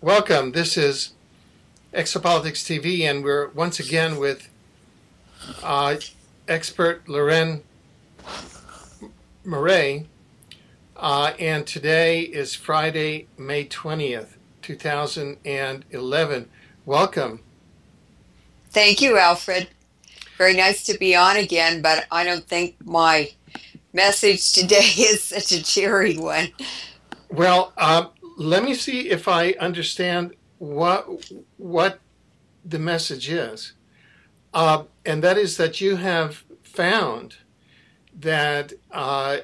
welcome. This is Exopolitics TV, and we're once again with uh, expert Leuren Moret. Uh, and today is Friday, May 20th, 2011. Welcome. Thank you, Alfred. Very nice to be on again, but I don't think my message today is such a cheery one. Well, uh, let me see if I understand what what the message is, uh, and that is that you have found that, uh,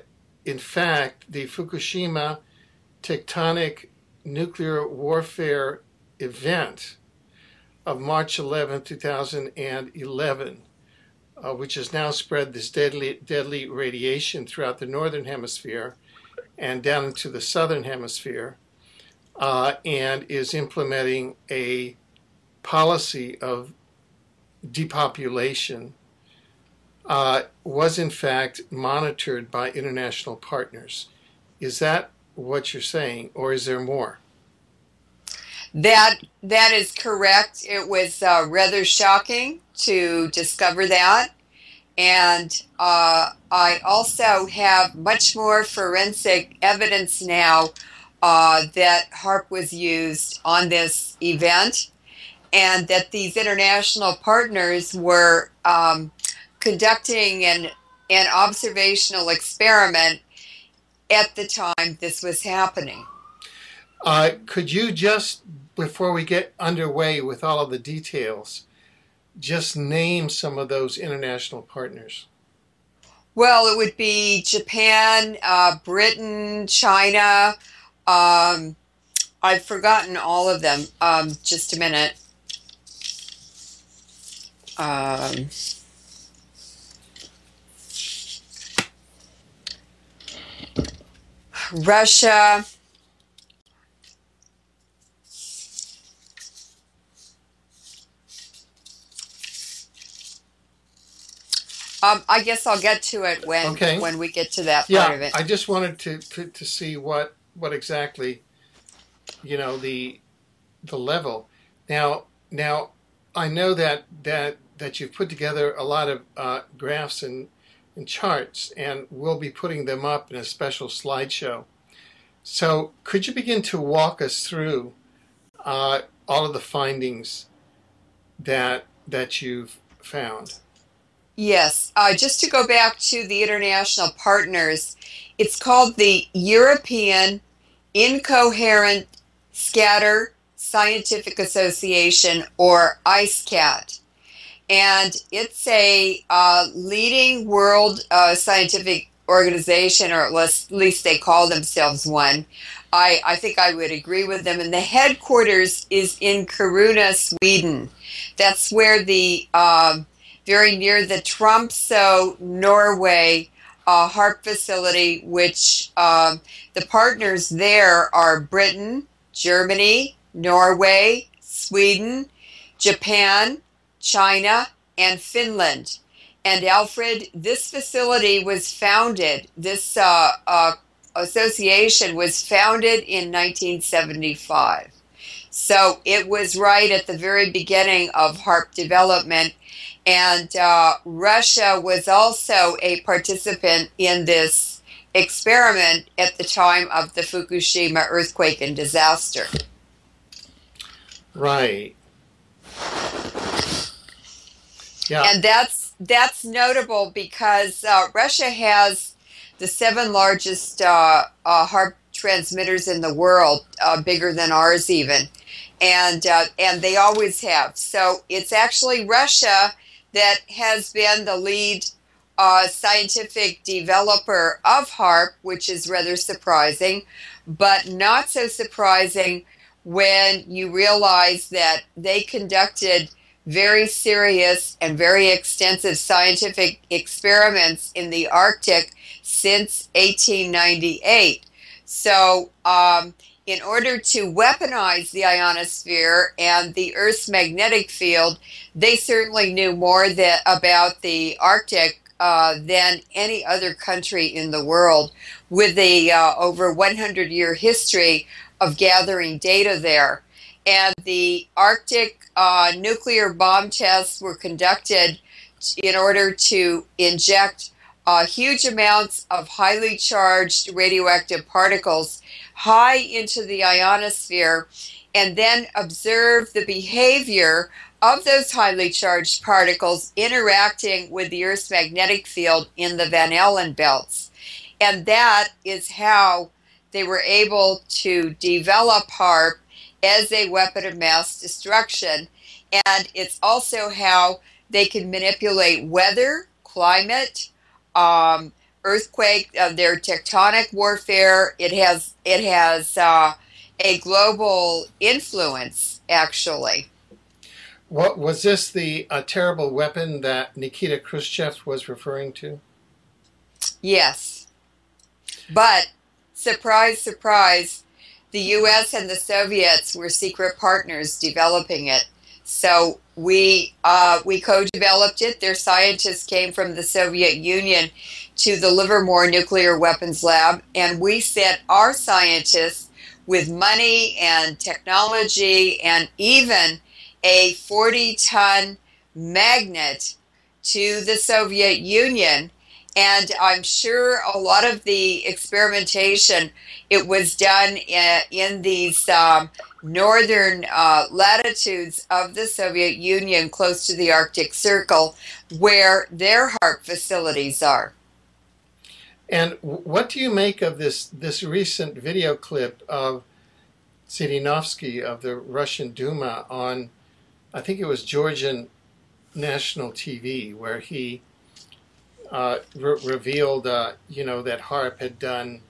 in fact, the Fukushima tectonic nuclear warfare event of March 11, 2011, uh, which has now spread this deadly, deadly radiation throughout the northern hemisphere and down into the southern hemisphere, uh, and is implementing a policy of depopulation, uh, was in fact monitored by international partners. Is that what you're saying, or is there more? That that is correct. It was uh, rather shocking to discover that, and uh, I also have much more forensic evidence now uh, that HAARP was used on this event, and that these international partners were um, conducting an an observational experiment at the time this was happening. Uh, could you just before we get underway with all of the details, just name some of those international partners. Well, it would be Japan, uh, Britain, China. Um, I've forgotten all of them. Um, just a minute. Um, Russia. Um, I guess I'll get to it when okay. when we get to that yeah, part of it. I just wanted to, to, to see what what exactly, you know, the the level. Now now I know that that that you've put together a lot of uh, graphs and and charts, and we'll be putting them up in a special slideshow. So could you begin to walk us through uh, all of the findings that that you've found? Yes, uh, just to go back to the international partners, it's called the European Incoherent Scatter Scientific Association, or EISCAT. And it's a uh, leading world uh, scientific organization, or at least they call themselves one. I, I think I would agree with them. And the headquarters is in Kiruna, Sweden. That's where the um, very near the Tromsø, Norway uh, HAARP facility, which um, the partners there are Britain, Germany, Norway, Sweden, Japan, China, and Finland. And Alfred, this facility was founded, this uh, uh, association was founded in 1975. So it was right at the very beginning of HAARP development and uh, Russia was also a participant in this experiment at the time of the Fukushima earthquake and disaster. Right. Yeah. And that's that's notable because uh, Russia has the seven largest uh, uh, HAARP transmitters in the world, uh, bigger than ours even, and uh, and they always have. So it's actually Russia that has been the lead uh, scientific developer of HAARP, which is rather surprising, but not so surprising when you realize that they conducted very serious and very extensive scientific experiments in the Arctic since 1898. So, um, in order to weaponize the ionosphere and the Earth's magnetic field, they certainly knew more that, about the Arctic uh, than any other country in the world, with a uh, over 100 year history of gathering data there. and the Arctic uh, nuclear bomb tests were conducted in order to inject uh, huge amounts of highly charged radioactive particles high into the ionosphere and then observe the behavior of those highly charged particles interacting with the Earth's magnetic field in the Van Allen belts. And that is how they were able to develop HAARP as a weapon of mass destruction. And it's also how they can manipulate weather, climate, um, earthquake, uh, their tectonic warfare. It has it has uh, a global influence, actually. What was this the uh, terrible weapon that Nikita Khrushchev was referring to? Yes, but surprise, surprise, the U.S. and the Soviets were secret partners developing it. So we uh, we co-developed it. Their scientists came from the Soviet Union to the Livermore Nuclear Weapons Lab, and we sent our scientists with money and technology and even a 40-ton magnet to the Soviet Union. And I'm sure a lot of the experimentation it was done in, in these um, northern uh, latitudes of the Soviet Union, close to the Arctic Circle, where their HAARP facilities are. And what do you make of this this recent video clip of Zhirinovsky of the Russian Duma on, I think it was Georgian national TV, where he uh, re- revealed, uh, you know, that HAARP had done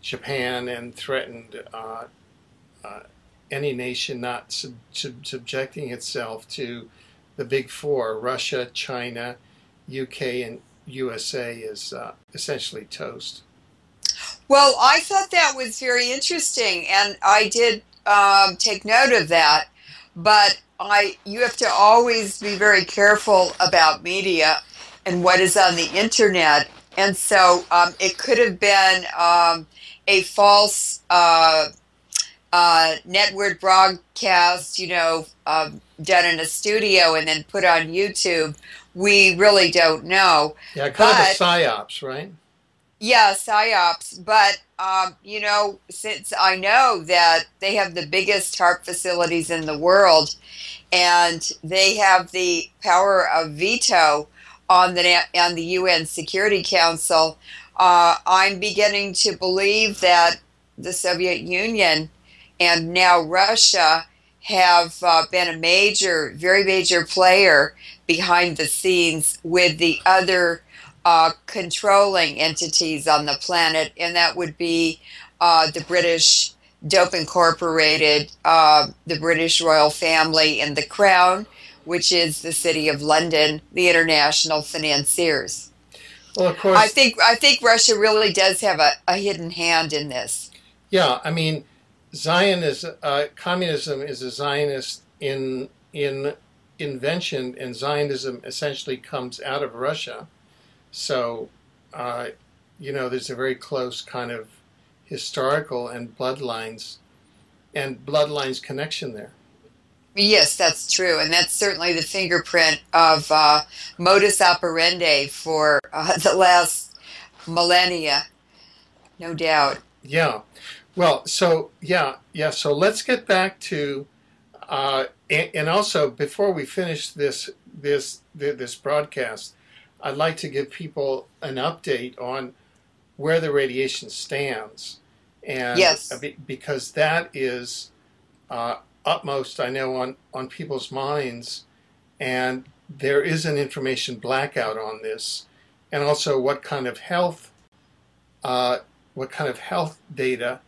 Japan and threatened uh, uh any nation not sub- sub- subjecting itself to the big four Russia, China, UK, and USA is uh, essentially toast. Well, I thought that was very interesting, and I did um, take note of that. But I, you have to always be very careful about media and what is on the internet, and so um, it could have been um, a false uh, uh, network broadcast, you know, um, done in a studio and then put on YouTube. We really don't know. Yeah, kind but, of a psyops, right? Yeah, psyops. But um, you know, since I know that they have the biggest HAARP facilities in the world, and they have the power of veto on the on the UN Security Council, uh, I'm beginning to believe that the Soviet Union and now Russia have uh, been a major, very major player behind the scenes with the other uh, controlling entities on the planet, and that would be uh, the British Dope Incorporated, uh, the British royal family, and the Crown, which is the City of London, the international financiers. Well, of course, I think I think Russia really does have a, a hidden hand in this. Yeah, I mean, Zionism, uh, communism is a Zionist in in invention, and Zionism essentially comes out of Russia. So, uh, you know, there's a very close kind of historical and bloodlines and bloodlines connection there. Yes, that's true, and that's certainly the fingerprint of uh, modus operandi for uh, the last millennia, no doubt. Yeah. Well, so yeah, yeah. So let's get back to, uh, and, and, also before we finish this this this broadcast, I'd like to give people an update on where the radiation stands, and yes, because that is uh, utmost I know on on people's minds, and there is an information blackout on this, and also what kind of health, uh, what kind of health data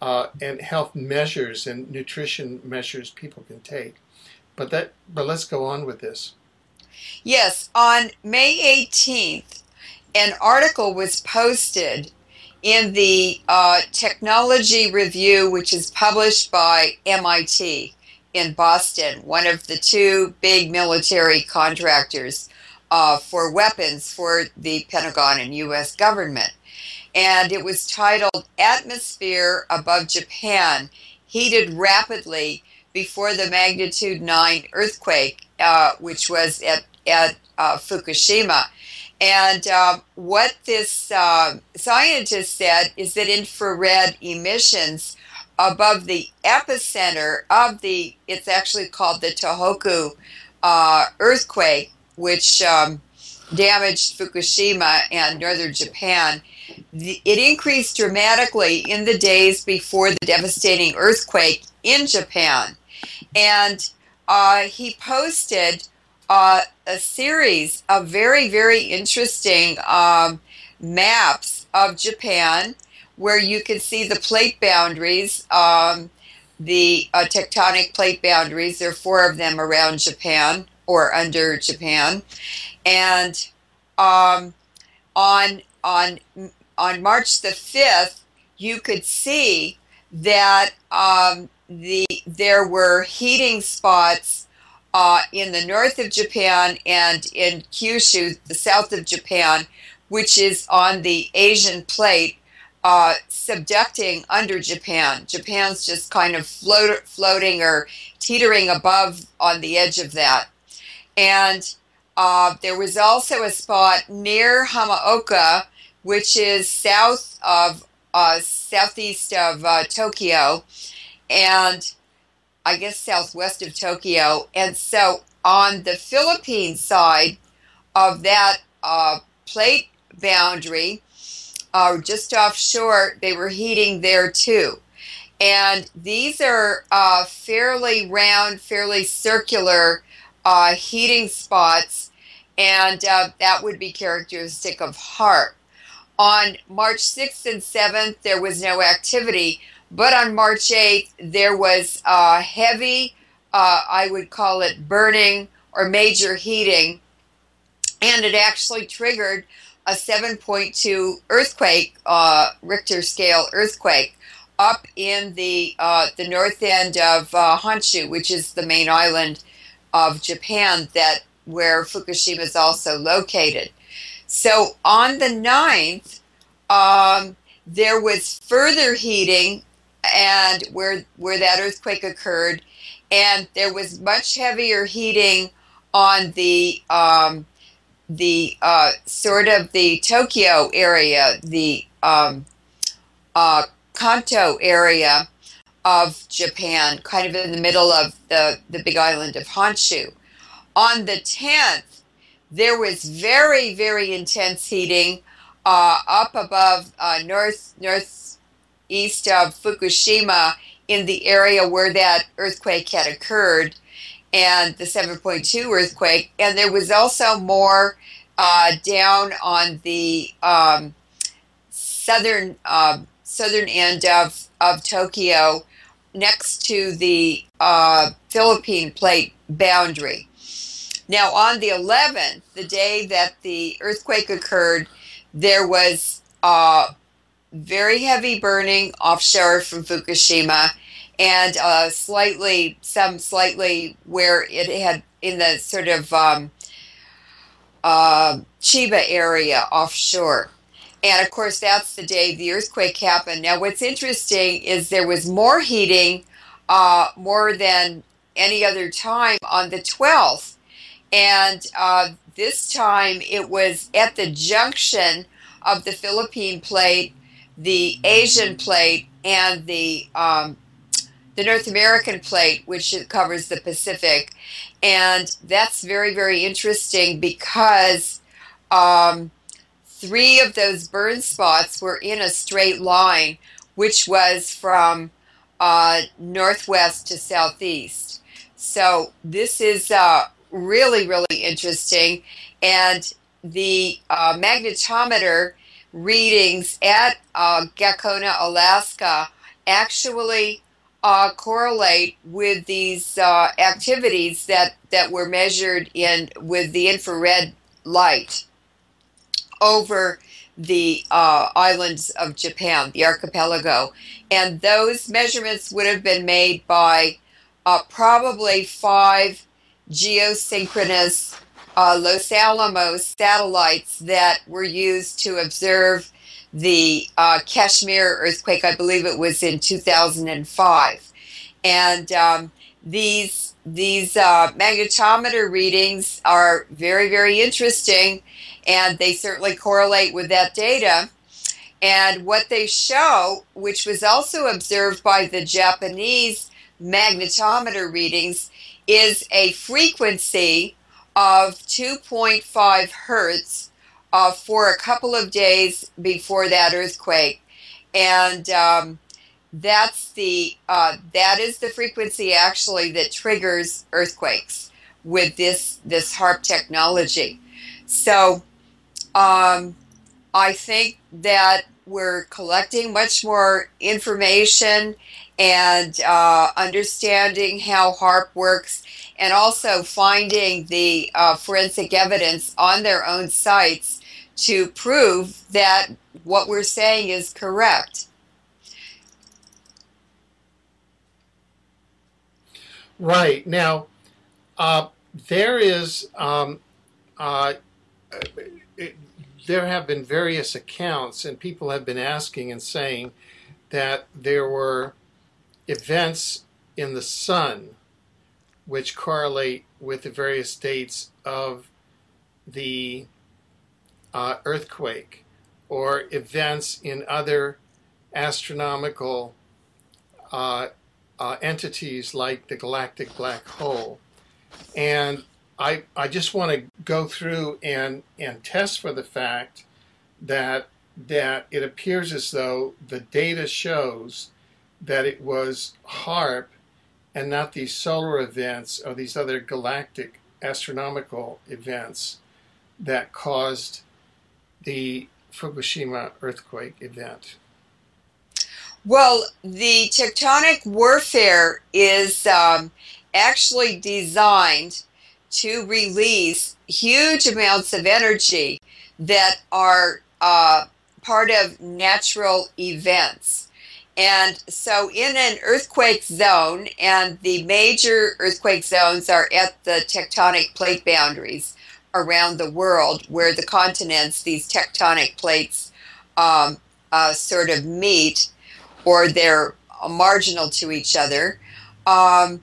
uh, and health measures and nutrition measures people can take. But that, but let's go on with this. Yes, on May 18th, an article was posted in the uh, Technology Review, which is published by MIT in Boston, one of the two big military contractors uh, for weapons for the Pentagon and U.S. government and it was titled Atmosphere Above Japan Heated Rapidly before the magnitude 9 earthquake, uh, which was at, at uh, Fukushima. And uh, what this uh, scientist said is that infrared emissions above the epicenter of the, it's actually called the Tohoku uh, earthquake, which um, damaged Fukushima and northern Japan. It increased dramatically in the days before the devastating earthquake in Japan. And uh, he posted uh, a series of very, very interesting um, maps of Japan where you can see the plate boundaries, um, the uh, tectonic plate boundaries. There are four of them around Japan or under Japan. And um, on, on, on March the 5th, you could see that um, the, there were heating spots uh, in the north of Japan and in Kyushu, the south of Japan, which is on the Asian plate, uh, subducting under Japan. Japan's just kind of float, floating or teetering above on the edge of that. And uh, there was also a spot near Hamaoka, which is south of uh, southeast of uh, Tokyo, and I guess southwest of Tokyo. And so on the Philippine side of that uh, plate boundary, uh, just offshore, they were heating there too. And these are uh, fairly round, fairly circular uh, heating spots, and uh, that would be characteristic of HAARP. On March 6th and 7th, there was no activity, but on March 8th, there was uh, heavy, uh, I would call it burning or major heating, and it actually triggered a 7.2 earthquake, uh, Richter scale earthquake, up in the uh, the north end of uh, Honshu, which is the main island of Japan that where Fukushima is also located. So on the 9th, um, there was further heating and where where that earthquake occurred, and there was much heavier heating on the um, the uh, sort of the Tokyo area, the um, uh, Kanto area of Japan, kind of in the middle of the, the big island of Honshu. On the 10th, there was very, very intense heating uh, up above uh, north northeast of Fukushima in the area where that earthquake had occurred and the 7.2 earthquake. And there was also more uh, down on the um, southern uh, southern end of, of Tokyo next to the uh, Philippine plate boundary. Now, on the 11th, the day that the earthquake occurred, there was uh, very heavy burning offshore from Fukushima and uh, slightly, some slightly where it had in the sort of um, uh, Chiba area offshore. And of course, that's the day the earthquake happened. Now, what's interesting is there was more heating, uh, more than any other time on the 12th. And uh, this time it was at the junction of the Philippine plate, the Asian plate, and the um, the North American plate, which covers the Pacific. And that's very, very interesting because um, three of those burn spots were in a straight line, which was from uh, northwest to southeast. So this is uh, really, really interesting. And the uh, magnetometer readings at uh, Alaska, actually uh, correlate with these uh, activities that, that were measured in with the infrared light over the uh, islands of Japan, the archipelago. And those measurements would have been made by uh, probably five geosynchronous uh, Los Alamos satellites that were used to observe the uh, Kashmir earthquake. I believe it was in 2005. And um, these these uh, magnetometer readings are very very interesting, and they certainly correlate with that data. And what they show, which was also observed by the Japanese magnetometer readings, is a frequency of 2.5 hertz uh, for a couple of days before that earthquake, and um, that's the uh, that is the frequency actually that triggers earthquakes with this this HAARP technology. So um, I think that we're collecting much more information and uh, understanding how HAARP works and also finding the uh, forensic evidence on their own sites to prove that what we're saying is correct. Right. Now, uh, there is, um, uh, there have been various accounts, and people have been asking and saying that there were events in the sun which correlate with the various dates of the uh, earthquake or events in other astronomical uh, uh, entities like the galactic black hole. And I, I just want to go through and, and test for the fact that that it appears as though the data shows that it was HAARP and not these solar events or these other galactic astronomical events that caused the Fukushima earthquake event? Well, the tectonic warfare is um, actually designed to release huge amounts of energy that are uh, part of natural events. And so, in an earthquake zone, and the major earthquake zones are at the tectonic plate boundaries around the world, where the continents, these tectonic plates, um, uh, sort of meet, or they're marginal to each other. Um,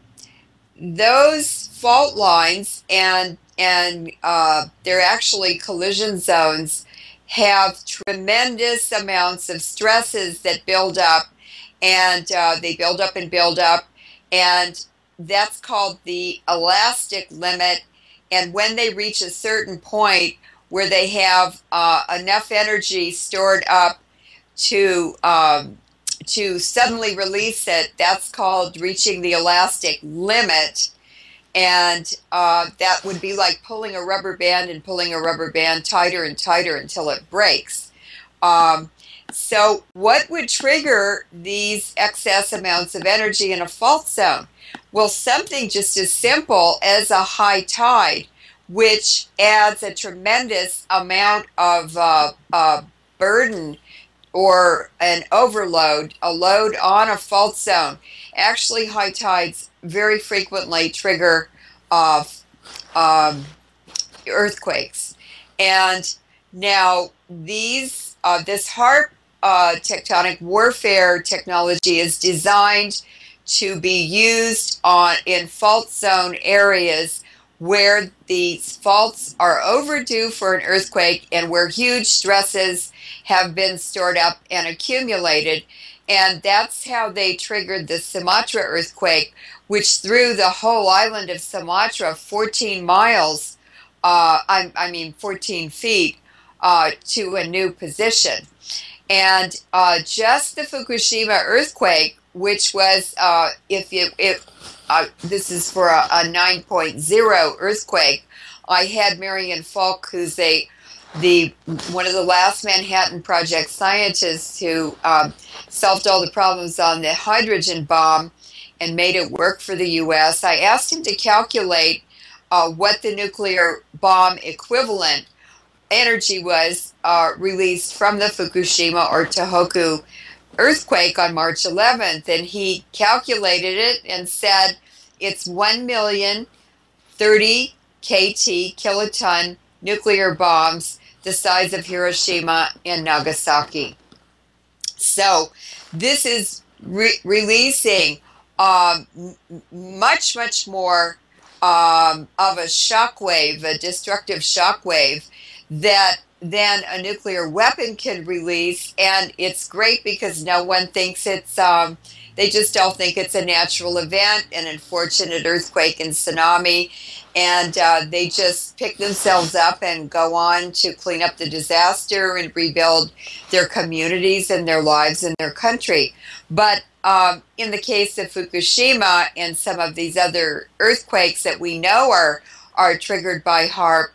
those fault lines and and uh, they're actually collision zones have tremendous amounts of stresses that build up and uh, they build up and build up, and that's called the elastic limit. And when they reach a certain point where they have uh, enough energy stored up to um, to suddenly release it, that's called reaching the elastic limit. And uh, that would be like pulling a rubber band and pulling a rubber band tighter and tighter until it breaks. Um, so, what would trigger these excess amounts of energy in a fault zone? Well, something just as simple as a high tide, which adds a tremendous amount of uh, uh, burden or an overload, a load on a fault zone. Actually, high tides very frequently trigger uh, um, earthquakes. And now, these uh, this HAARP uh, tectonic warfare technology is designed to be used on in fault zone areas where the faults are overdue for an earthquake and where huge stresses have been stored up and accumulated. And that's how they triggered the Sumatra earthquake, which threw the whole island of Sumatra 14 miles, uh, I, I, mean 14 feet, uh, to a new position. And uh, just the Fukushima earthquake, which was, uh, if you, if uh, this is for a, a 9.0 earthquake, I had Marion Fulk, who's a the one of the last Manhattan Project scientists who um, solved all the problems on the hydrogen bomb and made it work for the U.S. I asked him to calculate uh, what the nuclear bomb equivalent energy was uh, released from the Fukushima or Tohoku earthquake on March 11th, and he calculated it and said it's 1 million 30 KT kiloton nuclear bombs the size of Hiroshima and Nagasaki. So this is re- releasing um, much, much more um, of a shockwave, a destructive shockwave that than a nuclear weapon can release. And it's great because no one thinks it's, um, they just don't think it's a natural event, an unfortunate earthquake and tsunami. And uh, they just pick themselves up and go on to clean up the disaster and rebuild their communities and their lives and their country. But um, in the case of Fukushima and some of these other earthquakes that we know are are triggered by HAARP,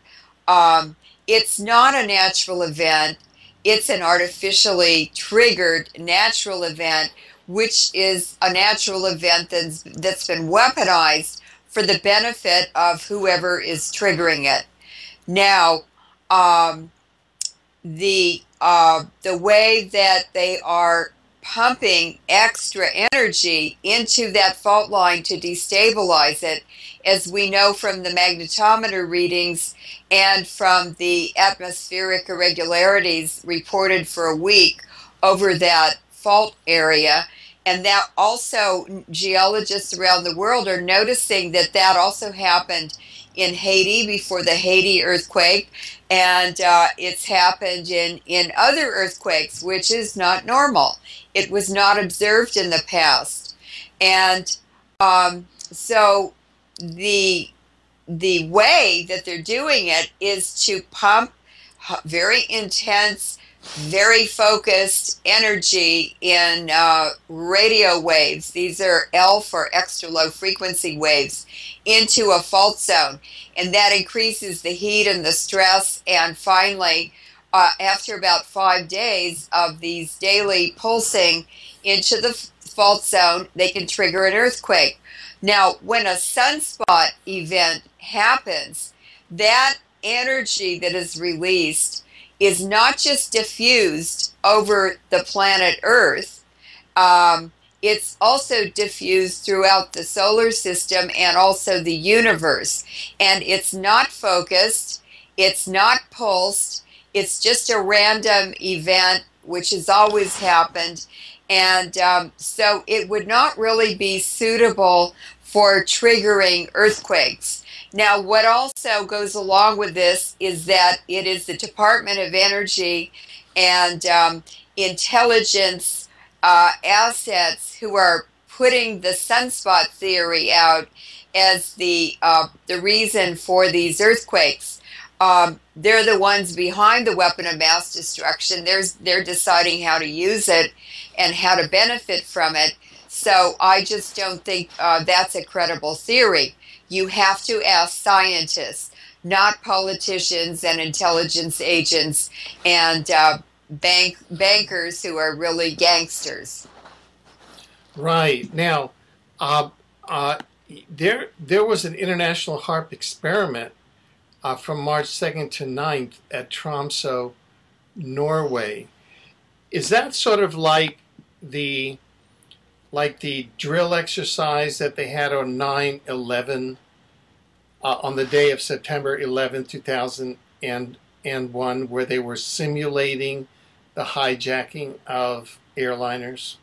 um, it's not a natural event. It's an artificially triggered natural event, which is a natural event that's, that's been weaponized for the benefit of whoever is triggering it. Now, um, the uh, the way that they are pumping extra energy into that fault line to destabilize it, as we know from the magnetometer readings and from the atmospheric irregularities reported for a week over that fault area. And that also, geologists around the world are noticing that that also happened in Haiti before the Haiti earthquake, and uh, it's happened in, in other earthquakes, which is not normal. It was not observed in the past. And um, so the the way that they're doing it is to pump very intense, very focused energy in uh, radio waves. These are ELF or extra low frequency waves into a fault zone. And that increases the heat and the stress. And finally, uh, after about five days of these daily pulsing into the fault zone, they can trigger an earthquake. Now, when a sunspot event happens, that energy that is released is not just diffused over the planet Earth, um, it's also diffused throughout the solar system and also the universe. And it's not focused, it's not pulsed, it's just a random event, which has always happened. And um, so it would not really be suitable for triggering earthquakes. Now, what also goes along with this is that it is the Department of Energy and um, intelligence uh, assets who are putting the sunspot theory out as the uh, the reason for these earthquakes. Um, they're the ones behind the weapon of mass destruction. There's, they're deciding how to use it and how to benefit from it. So I just don't think uh, that's a credible theory. You have to ask scientists, not politicians and intelligence agents and uh, bank bankers who are really gangsters. Right now, uh, uh, there there was an international HAARP experiment uh, from March 2nd to 9th at Tromsø, Norway. Is that sort of like the like the drill exercise that they had on 9 11 uh, on the day of September 11, 2001, where they were simulating the hijacking of airliners?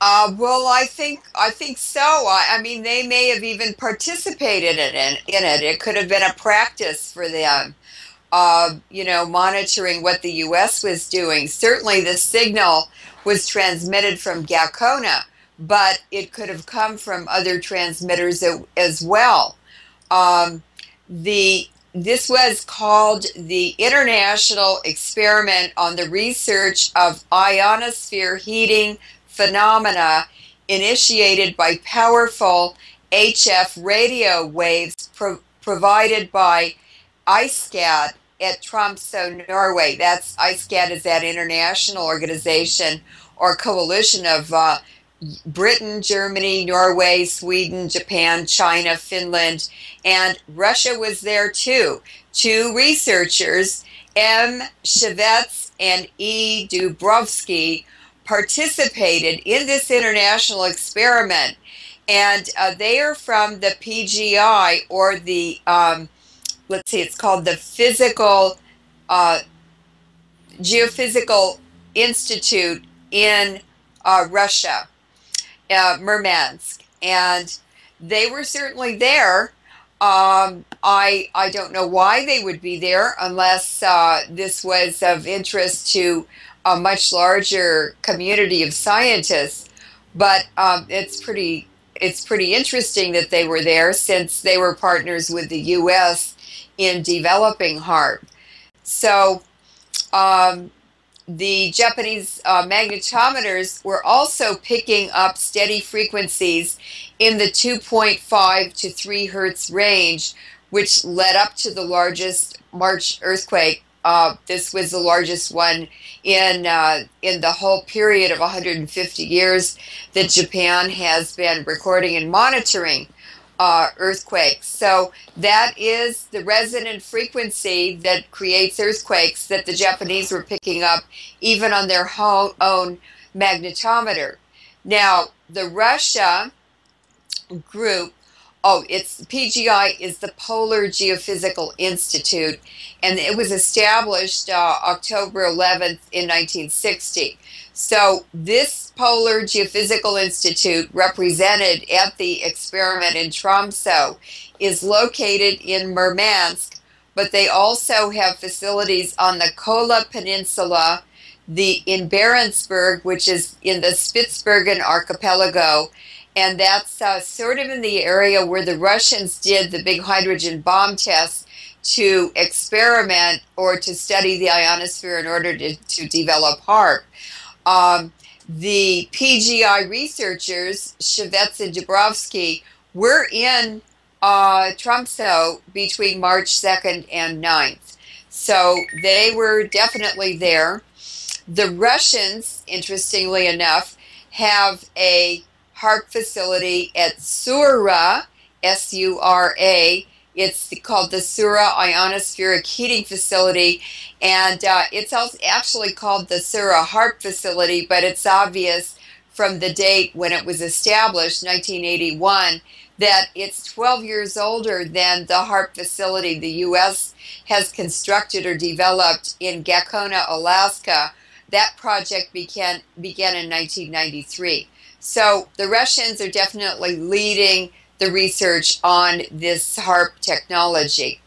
Uh, well, I think I think so. I, I, mean, they may have even participated in, in, in it. It could have been a practice for them. Uh, you know, monitoring what the U.S. was doing. Certainly, the signal was transmitted from Gakona, but it could have come from other transmitters as well. Um, the this was called the International Experiment on the Research of Ionosphere Heating Phenomena, initiated by powerful HF radio waves pro provided by EISCAT at Tromsø, Norway. That's EISCAT is that international organization or coalition of uh, Britain, Germany, Norway, Sweden, Japan, China, Finland, and Russia was there too. Two researchers, M. Shevets and E. Dubrovsky, participated in this international experiment. And uh, they are from the PGI or the, um, let's see, it's called the Physical, uh, Geophysical Institute in uh, Russia uh, Murmansk. and they were certainly there. Um, I I don't know why they would be there unless uh, this was of interest to a much larger community of scientists. But um, it's pretty it's pretty interesting that they were there since they were partners with the U.S. in developing HAARP. So um, the Japanese uh, magnetometers were also picking up steady frequencies in the 2.5 to 3 hertz range, which led up to the largest March earthquake. Uh, this was the largest one in uh, in the whole period of 150 years that Japan has been recording and monitoring uh, earthquakes. So that is the resonant frequency that creates earthquakes that the Japanese were picking up even on their own magnetometer. Now, the Russia group, oh, it's PGI is the Polar Geophysical Institute, and it was established uh, October 11th in 1960. So this Polar Geophysical Institute, represented at the experiment in Tromso, is located in Murmansk, but they also have facilities on the Kola Peninsula, the in Barentsburg, which is in the Spitsbergen archipelago, and that's uh, sort of in the area where the Russians did the big hydrogen bomb tests to experiment or to study the ionosphere in order to, to develop HAARP. Um, the PGI researchers, Shevets and Dubrovsky, were in uh, between March 2nd and 9th. So they were definitely there. The Russians, interestingly enough, have a HAARP facility at Sura, S U R A, it's called the Sura Ionospheric Heating Facility, and uh, it's actually called the Sura HAARP Facility, but it's obvious from the date when it was established, 1981, that it's 12 years older than the HAARP facility the U.S. has constructed or developed in Gakona, Alaska. That project began, began in 1993. So the Russians are definitely leading the research on this HAARP technology.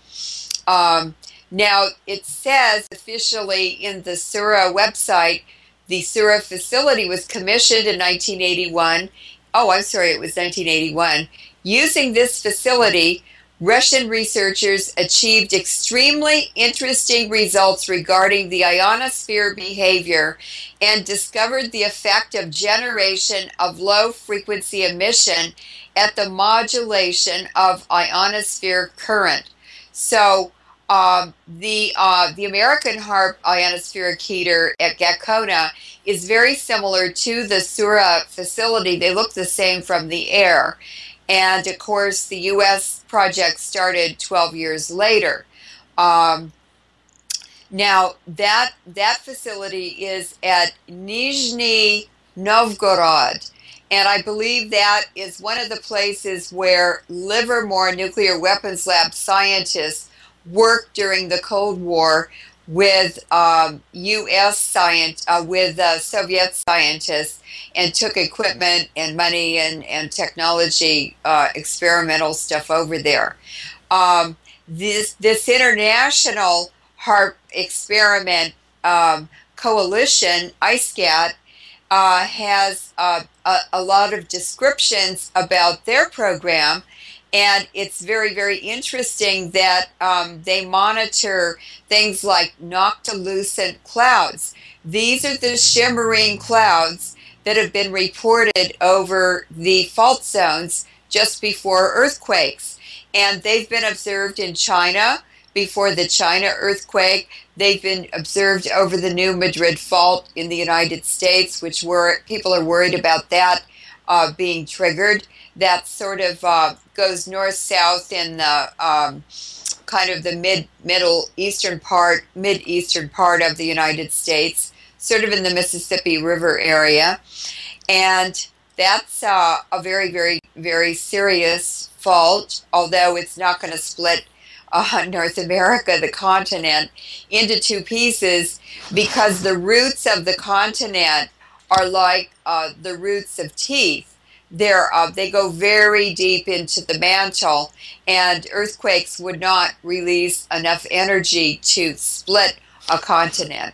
Um, now, it says officially in the Sura website, the Sura facility was commissioned in 1981. Oh, I'm sorry, it was 1981. Using this facility, Russian researchers achieved extremely interesting results regarding the ionosphere behavior and discovered the effect of generation of low frequency emission at the modulation of ionosphere current. So uh, the uh, the American HAARP ionospheric heater at Gakona is very similar to the Sura facility. They look the same from the air. And of course, the U.S. project started 12 years later. Um, now, that, that facility is at Nizhny Novgorod. And I believe that is one of the places where Livermore Nuclear Weapons Lab scientists worked during the Cold War with um, U.S. science, uh, with uh, Soviet scientists, and took equipment and money and and technology, uh, experimental stuff over there. Um, this this international HAARP experiment um, coalition, EISCAT, uh, has uh, a, a, lot of descriptions about their program. And it's very, very interesting that um, they monitor things like noctilucent clouds. These are the shimmering clouds that have been reported over the fault zones just before earthquakes. And they've been observed in China, before the China earthquake. They've been observed over the new Madrid fault in the United States, which were people are worried about that uh, being triggered. That sort of uh, goes north south in the um, kind of the mid middle eastern part, mid eastern part of the United States, sort of in the Mississippi River area, and that's uh, a very very very serious fault. Although it's not going to split uh, North America, the continent, into two pieces because the roots of the continent are like uh, the roots of teeth. they're uh, they go very deep into the mantle, and earthquakes would not release enough energy to split a continent.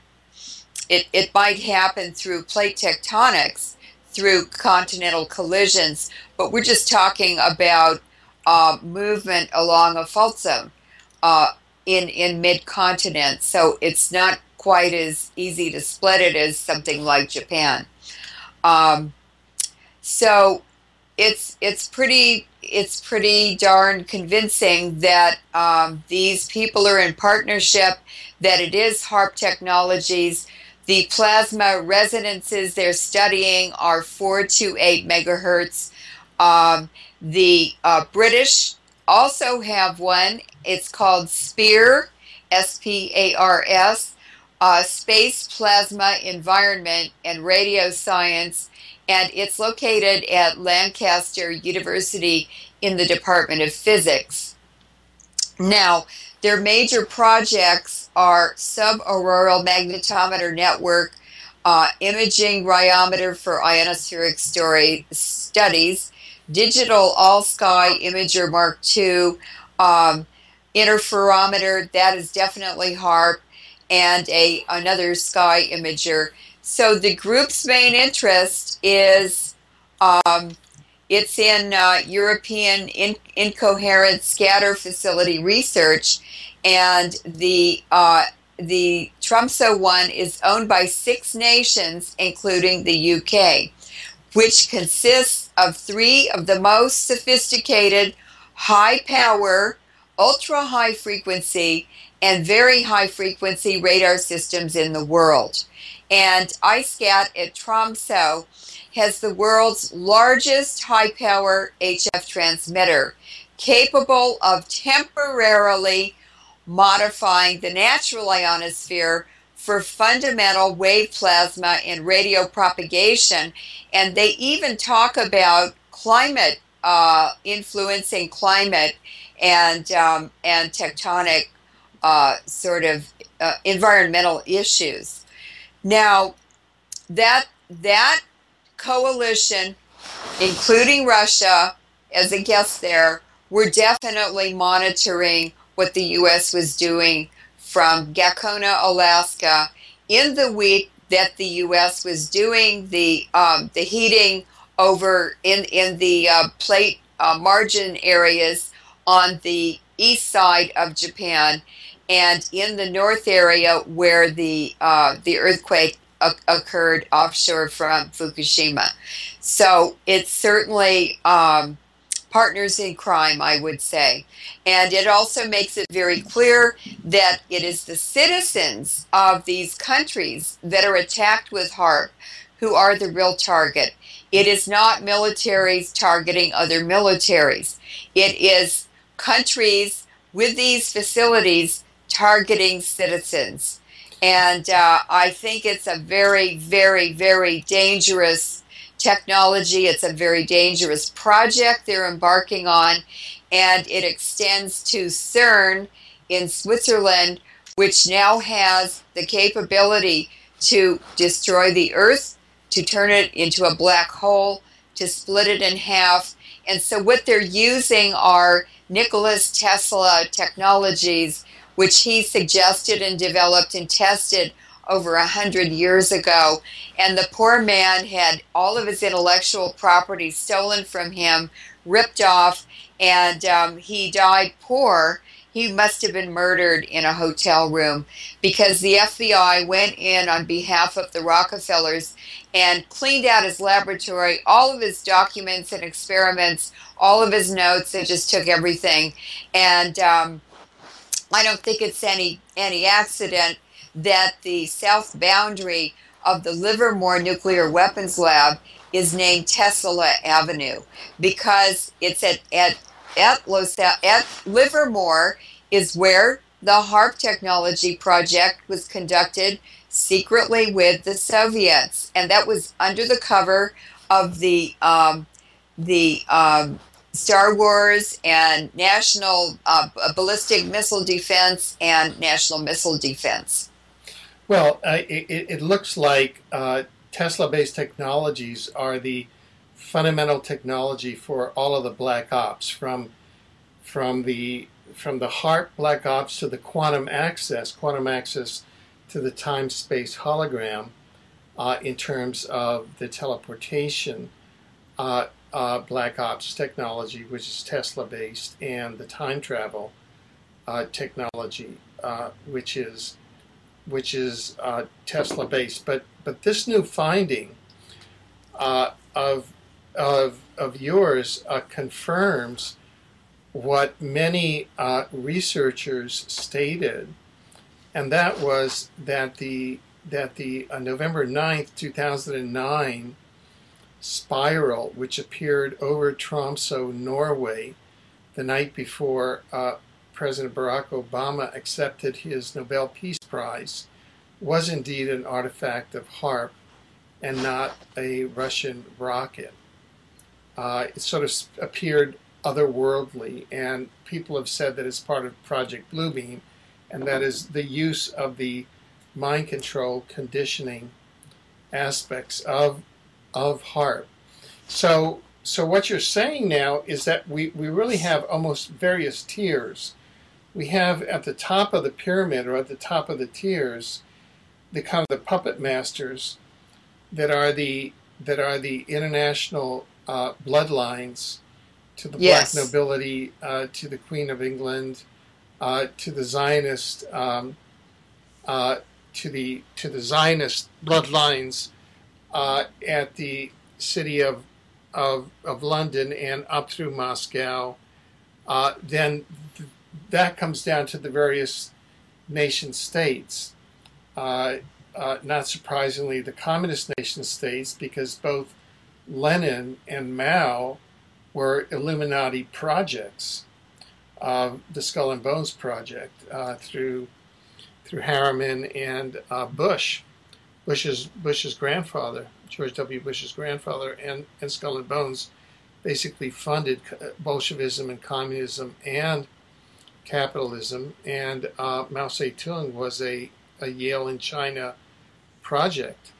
It it might happen through plate tectonics, through continental collisions, but we're just talking about uh, movement along a fault zone uh, in in mid continent. So it's not quite as easy to split it as something like Japan. Um, so it's it's pretty it's pretty darn convincing that um, these people are in partnership. That it is HAARP technologies. The plasma resonances they're studying are four to eight megahertz. Um, the uh, British also have one. It's called SPEAR, S P A R S, uh, Space Plasma Environment and Radio Science and it's located at Lancaster University in the Department of Physics. Now, their major projects are suborbital magnetometer network, uh, imaging riometer for ionospheric story studies, digital all-sky imager Mark II, um, interferometer, that is definitely HAARP, and a another sky imager. So the group's main interest is um, it's in uh, European in, incoherent scatter facility research, and the uh, the Tromsø one is owned by six nations, including the UK, which consists of three of the most sophisticated, high power, ultra high frequency, and very high frequency radar systems in the world. And EISCAT at Tromsø has the world's largest high power HF transmitter, capable of temporarily modifying the natural ionosphere for fundamental wave plasma and radio propagation. And they even talk about climate, uh, influencing climate and, um, and tectonic uh, sort of uh, environmental issues. Now, that that coalition, including Russia as a guest there, were definitely monitoring what the U.S. was doing from Gakona, Alaska, in the week that the U.S. was doing the um, the heating over in in the uh, plate uh, margin areas on the east side of Japan and in the north area where the uh, the earthquake occurred offshore from Fukushima. So it's certainly um, partners in crime, I would say. And it also makes it very clear that it is the citizens of these countries that are attacked with HAARP who are the real target. It is not militaries targeting other militaries. It is countries with these facilities targeting citizens. And uh, I think it's a very, very, very dangerous technology. It's a very dangerous project they're embarking on, and it extends to CERN in Switzerland, which now has the capability to destroy the Earth, to turn it into a black hole, to split it in half. And so, what they're using are Nicholas Tesla technologies which he suggested and developed and tested over a hundred years ago. And the poor man had all of his intellectual property stolen from him, ripped off, and um, he died poor. He must have been murdered in a hotel room because the FBI went in on behalf of the Rockefellers and cleaned out his laboratory, all of his documents and experiments, all of his notes. They just took everything. And um, I don't think it's any any accident that the south boundary of the Livermore Nuclear Weapons Lab is named Tesla Avenue because it's at at at, Los, at Livermore is where the HAARP technology project was conducted secretly with the Soviets, and that was under the cover of the um, the um, Star Wars and National uh, Ballistic Missile Defense and National Missile Defense. Well, uh, it, it, looks like uh, Tesla based technologies are the fundamental technology for all of the black ops from from the from the HAARP black ops to the quantum access, quantum access to the time space hologram uh, in terms of the teleportation uh, uh, black ops technology, which is Tesla based, and the time travel uh, technology, uh, which is which is uh, Tesla based. But but this new finding of of of yours confirms what many uh, researchers stated, and that was that the that the uh, November 9th, 2009 spiral, which appeared over Tromsø, Norway, the night before uh, President Barack Obama accepted his Nobel Peace Prize, was indeed an artifact of HAARP and not a Russian rocket. Uh, it sort of appeared otherworldly, and people have said that it's part of Project Bluebeam, and that is the use of the mind control conditioning aspects of of HAARP. So so what you're saying now is that we, we really have almost various tiers. We have at the top of the pyramid or at the top of the tiers the kind of the puppet masters that are the that are the international uh, bloodlines to the yes. black nobility, uh, to the Queen of England, uh, to the Zionist, um, uh, to the to the Zionist bloodlines uh, at the city of, of of London and up through Moscow. Uh, then th- that comes down to the various nation states. Uh, not surprisingly, the communist nation states, because both Lenin and Mao were Illuminati projects, uh, the Skull and Bones project uh, through through Harriman and uh, Bush, Bush's Bush's grandfather, George W. Bush's grandfather, and, and Skull and Bones basically funded Bolshevism and communism and capitalism. And uh, Mao Zedong was a, a Yale in China project.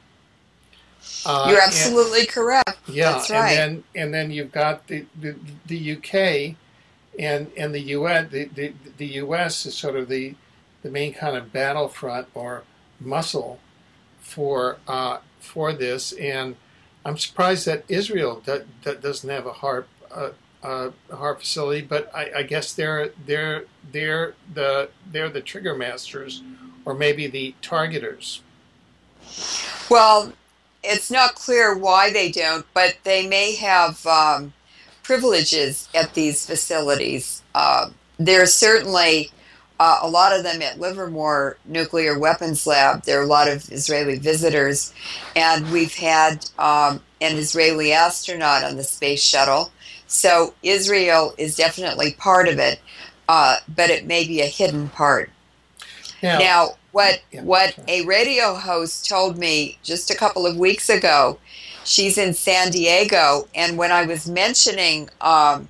Uh, You're absolutely and, correct. Yeah, That's right. and then and then you've got the, the, the UK and and the US the, the, the US is sort of the the main kind of battlefront or muscle for uh, for this and I'm surprised that Israel that, that doesn't have a HAARP uh, uh, HAARP facility, but I, I, guess they're they're they're the they're the trigger masters, or maybe the targeters. Well, it's not clear why they don't, but they may have um, privileges at these facilities. Uh, there's certainly uh, a lot of them at Livermore Nuclear Weapons Lab. There are a lot of Israeli visitors, and we've had um, an Israeli astronaut on the space shuttle. So Israel is definitely part of it, uh, but it may be a hidden part. Now, now what yeah, what a radio host told me just a couple of weeks ago. She's in San Diego, and when I was mentioning um,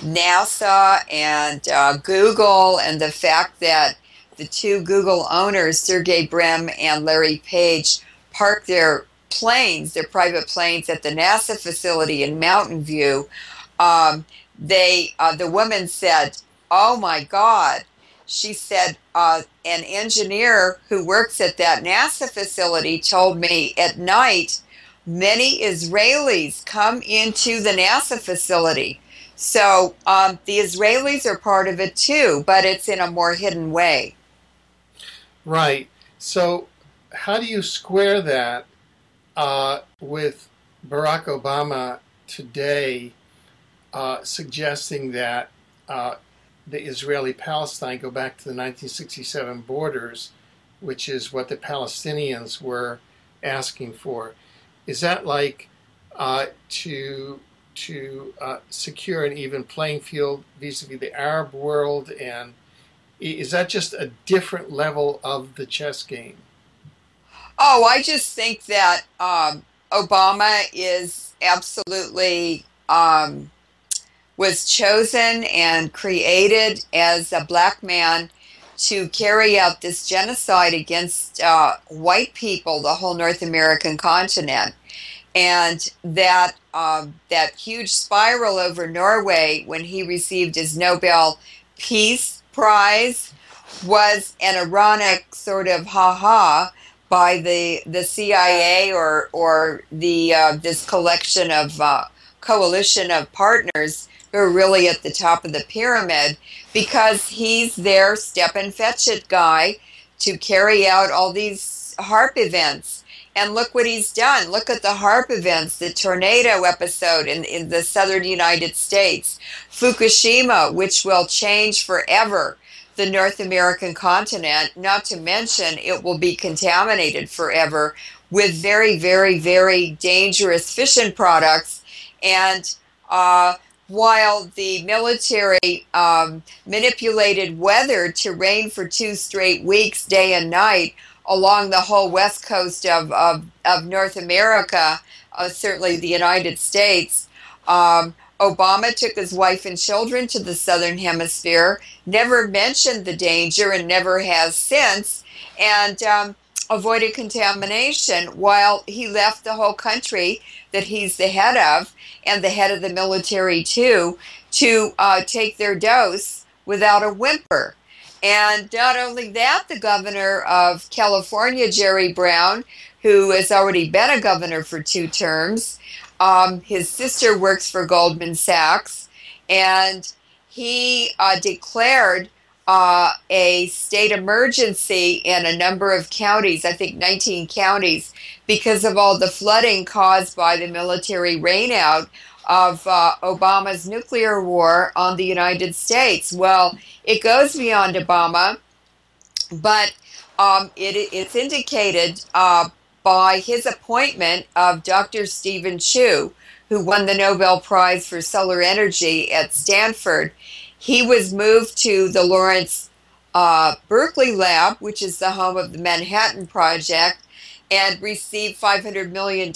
NASA and uh, Google and the fact that the two Google owners, Sergey Brin and Larry Page, park their planes, their private planes, at the NASA facility in Mountain View, um, they uh, the woman said, "Oh my God." she said uh, an engineer who works at that NASA facility told me at night many Israelis come into the NASA facility. So um, the Israelis are part of it too, but it's in a more hidden way. Right. So, how do you square that uh, with Barack Obama today uh, suggesting that uh, the Israeli Palestine go back to the 1967 borders, which is what the Palestinians were asking for. Is that like uh, to to uh, secure an even playing field vis-a-vis the Arab world, and is that just a different level of the chess game? Oh, I just think that um, Obama is absolutely. Um, was chosen and created as a black man to carry out this genocide against uh, white people, the whole North American continent. And that um, that huge spiral over Norway when he received his Nobel Peace Prize was an ironic sort of ha ha by the the CIA or or the uh, this collection of uh, coalition of partners who are really at the top of the pyramid because he's their step and fetch it guy to carry out all these HAARP events. And look what he's done. Look at the HAARP events, the tornado episode in, in the southern United States, Fukushima, which will change forever the North American continent, not to mention it will be contaminated forever with very, very, very dangerous fission products. And uh, while the military um, manipulated weather to rain for two straight weeks, day and night, along the whole west coast of, of, of North America, uh, certainly the United States. Um, Obama took his wife and children to the southern hemisphere, never mentioned the danger and never has since, and um, avoided contamination while he left the whole country that he's the head of and the head of the military too to uh, take their dose without a whimper. And not only that, the governor of California, Jerry Brown, who has already been a governor for two terms, um, his sister works for Goldman Sachs, and he uh, declared uh, a state emergency in a number of counties, I think 19 counties, because of all the flooding caused by the military rainout of uh, Obama's nuclear war on the United States. Well, it goes beyond Obama, but um, it, it's indicated uh, by his appointment of Dr. Steven Chu, who won the Nobel Prize for Solar Energy at Stanford. He was moved to the Lawrence uh, Berkeley Lab, which is the home of the Manhattan Project, and received $500 million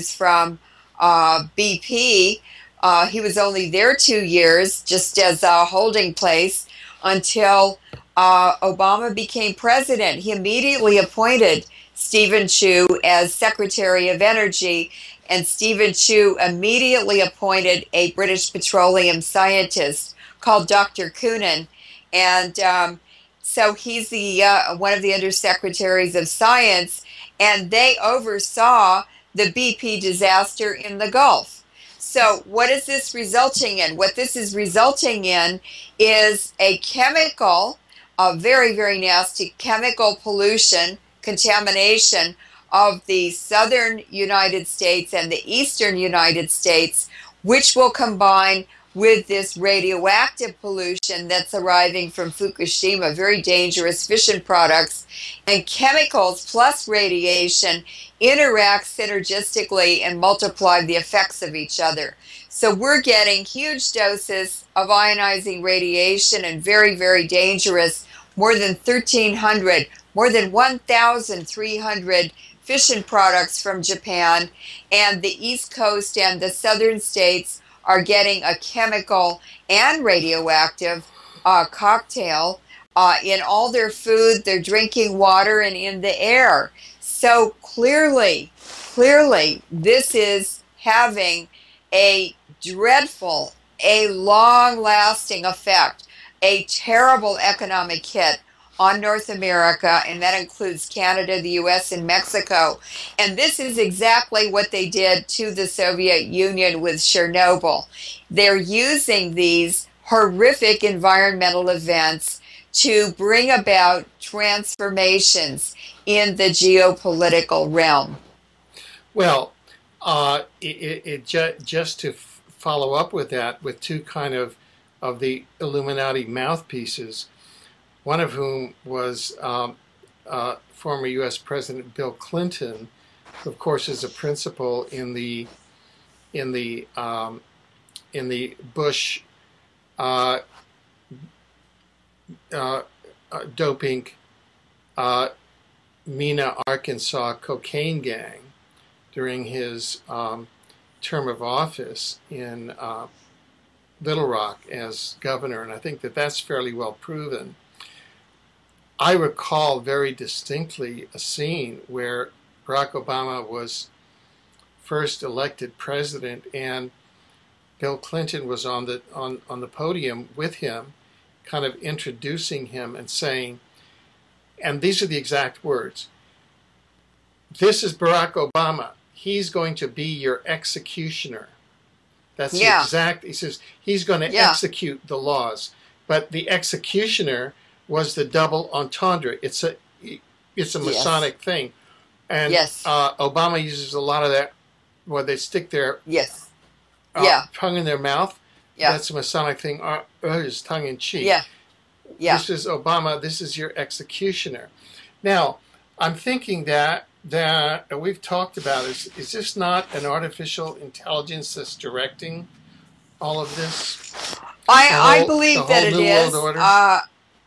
from uh, BP. Uh, he was only there two years, just as a holding place, until uh, Obama became president. He immediately appointed Steven Chu as Secretary of Energy, and Steven Chu immediately appointed a British petroleum scientist called Dr. Koonin, and um, so he's the uh, one of the undersecretaries of science, and they oversaw the BP disaster in the Gulf. So, what is this resulting in? What this is resulting in is a chemical, a very, very nasty chemical pollution contamination of the southern United States and the eastern United States, which will combine with this radioactive pollution that's arriving from Fukushima, very dangerous fission products, and chemicals plus radiation interact synergistically and multiply the effects of each other. So we're getting huge doses of ionizing radiation and very, very dangerous, more than 1,300 more than 1,300 fission products from Japan, and the East Coast and the southern states are getting a chemical and radioactive uh, cocktail uh, in all their food, their drinking water, and in the air. So clearly, clearly, this is having a dreadful, a long lasting effect, a terrible economic hit on North America, and that includes Canada, the US, and Mexico. And this is exactly what they did to the Soviet Union with Chernobyl. They're using these horrific environmental events to bring about transformations in the geopolitical realm. Well, uh, it, it, it, just to follow up with that, with two kind of of the Illuminati mouthpieces one of whom was um, uh, former U.S. President Bill Clinton, of course is a principal in the in the um, in the Bush uh, uh, uh doping uh, Mena, Arkansas cocaine gang during his um, term of office in uh, Little Rock as governor, and I think that that's fairly well proven. I recall very distinctly a scene where Barack Obama was first elected president, and Bill Clinton was on the on, on the podium with him, kind of introducing him and saying, and these are the exact words. This is Barack Obama. He's going to be your executioner. That's Yeah. the exact. He says he's going to Yeah. execute the laws, but the executioner was the double entendre. It's a it's a Yes. Masonic thing, and Yes. uh, Obama uses a lot of that where they stick their Yes. uh, Yeah. tongue in their mouth. Yeah. That's a Masonic thing. Uh, uh, is tongue in cheek. Yeah. Yeah. This is Obama. This is your executioner. Now, I'm thinking that that we've talked about is is this not an artificial intelligence that's directing all of this? I, The I believe that it is. New. World Order? Uh,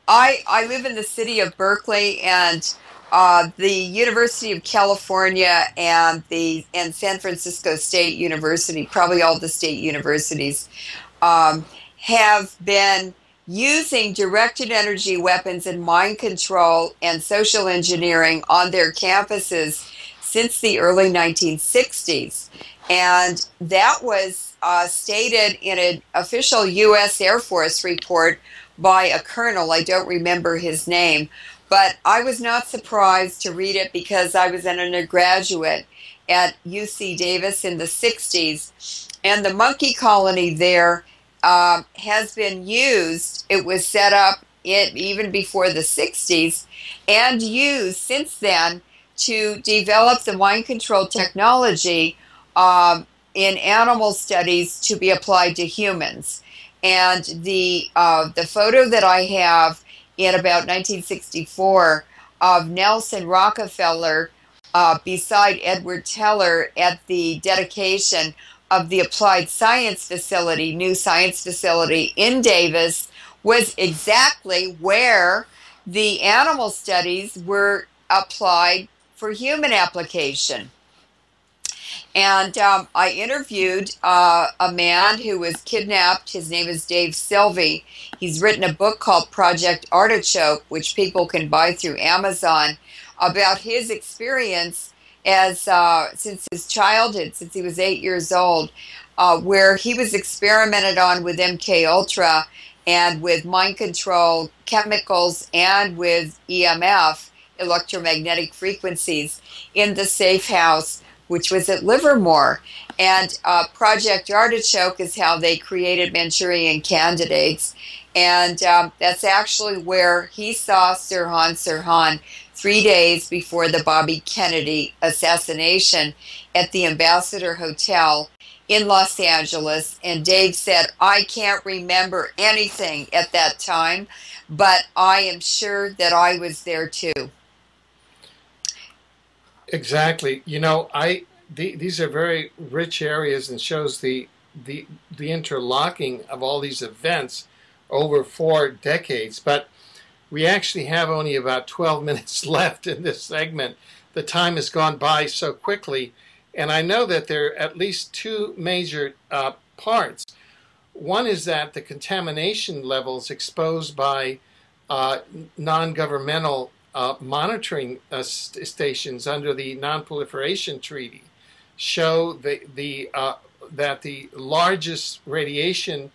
I I live in the city of Berkeley, and uh, the University of California and the and San Francisco State University, probably all the state universities, um, have been using directed energy weapons and mind control and social engineering on their campuses since the early 1960s. And that was uh, stated in an official U.S. Air Force report by a colonel. I don't remember his name, but I was not surprised to read it because I was an undergraduate at UC Davis in the 60s. And the monkey colony there um, has been used. It was set up even before the 60s and used since then to develop the mind control technology um, in animal studies to be applied to humans. And the uh, the photo that I have in about 1964 of Nelson Rockefeller uh, beside Edward Teller at the dedication of the Applied Science Facility, new science facility in Davis, was exactly where the animal studies were applied for human application. And um, I interviewed uh, a man who was kidnapped. His name is Dave Sylvie. He's written a book called Project Artichoke, which people can buy through Amazon, about his experience as uh, since his childhood, since he was eight years old, uh, where he was experimented on with MK Ultra and with mind control chemicals and with EMF, electromagnetic frequencies, in the safe house which was at Livermore. And uh, Project Artichoke is how they created Manchurian candidates. And um, that's actually where he saw Sirhan Sirhan three days before the Bobby Kennedy assassination at the Ambassador Hotel in Los Angeles. And Dave said, I can't remember anything at that time, but I am sure that I was there too. Exactly. You know, I the, these are very rich areas and shows the the the interlocking of all these events over four decades. But we actually have only about 12 minutes left in this segment. The time has gone by so quickly, and I know that there are at least two major uh, parts. One is that the contamination levels exposed by uh, non-governmental uh, monitoring uh, st- stations under the Non-Proliferation Treaty show the, the, uh, that the largest radiation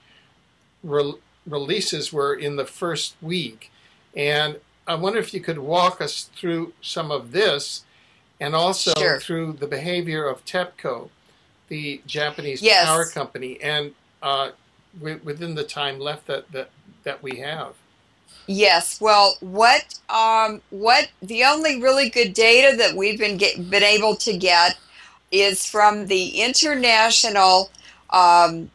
re- releases were in the first week. And I wonder if you could walk us through some of this and also Sure. through the behavior of TEPCO, the Japanese Yes. power company, and uh, wi- within the time left that, that, that we have. Yes. Well, what um, what the only really good data that we've been get, been able to get is from the International um,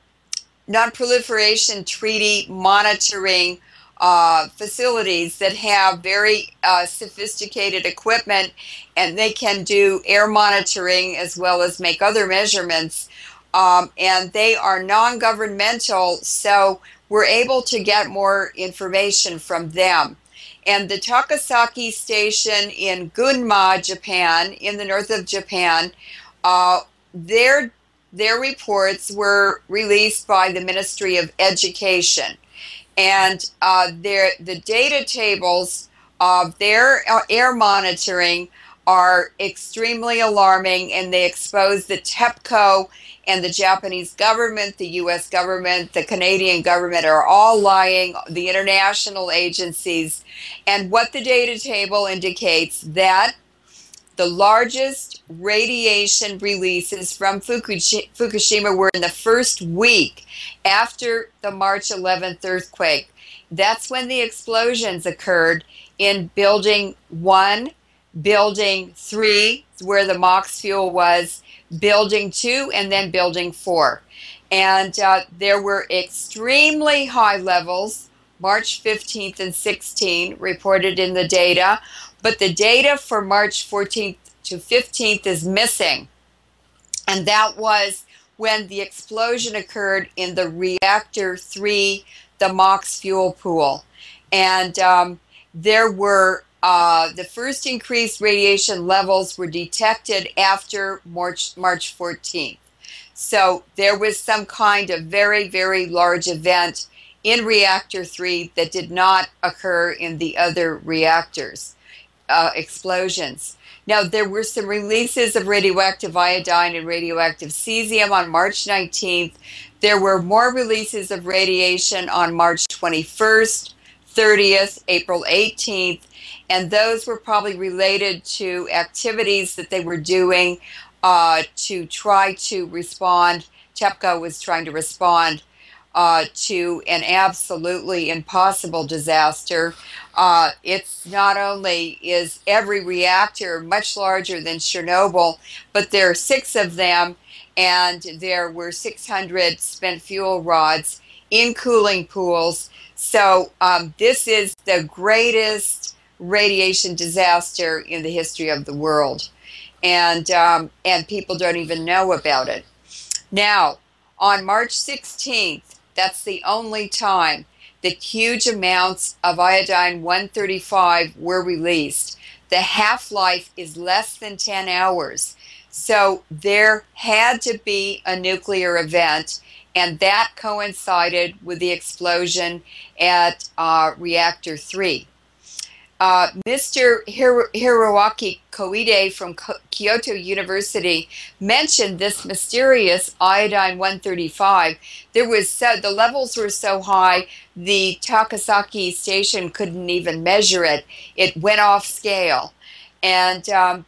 Non-Proliferation Treaty monitoring uh, facilities that have very uh, sophisticated equipment, and they can do air monitoring as well as make other measurements. Um, and they are non-governmental, so we're able to get more information from them. And the Takasaki station in Gunma, Japan, in the north of Japan, uh, their their reports were released by the Ministry of Education, and uh, their the data tables of their uh, air monitoring are extremely alarming and they expose the TEPCO and the Japanese government, the US government, the Canadian government are all lying, the international agencies. And what the data table indicates that the largest radiation releases from Fukushima were in the first week after the March 11th earthquake. That's when the explosions occurred in building 1, building 3 where the MOX fuel was building two, and then building four. And uh, there were extremely high levels, March 15th and 16th, reported in the data, but the data for March 14th to 15th is missing. And that was when the explosion occurred in the reactor 3, the MOX fuel pool. And um, there were uh, the first increased radiation levels were detected after March, March 14th. So there was some kind of very, very large event in reactor 3 that did not occur in the other reactors, uh, explosions. Now, there were some releases of radioactive iodine and radioactive cesium on March 19th. There were more releases of radiation on March 21st, 30th, April 18th, and those were probably related to activities that they were doing uh, to try to respond. TEPCO was trying to respond uh, to an absolutely impossible disaster. Uh, it's not only is every reactor much larger than Chernobyl, but there are six of them, and there were 600 spent fuel rods in cooling pools. So um, this is the greatest radiation disaster in the history of the world, and um, and people don't even know about it. Now, on March 16th, that's the only time that huge amounts of iodine 135 were released. The half life is less than 10 hours. So there had to be a nuclear event, and that coincided with the explosion at uh, reactor 3. Uh, Mr. Hiro- Hiroaki Koide from Kyoto University mentioned this mysterious iodine 135. There was so, the levels were so high, the Takasaki station couldn't even measure it. It went off scale, and um,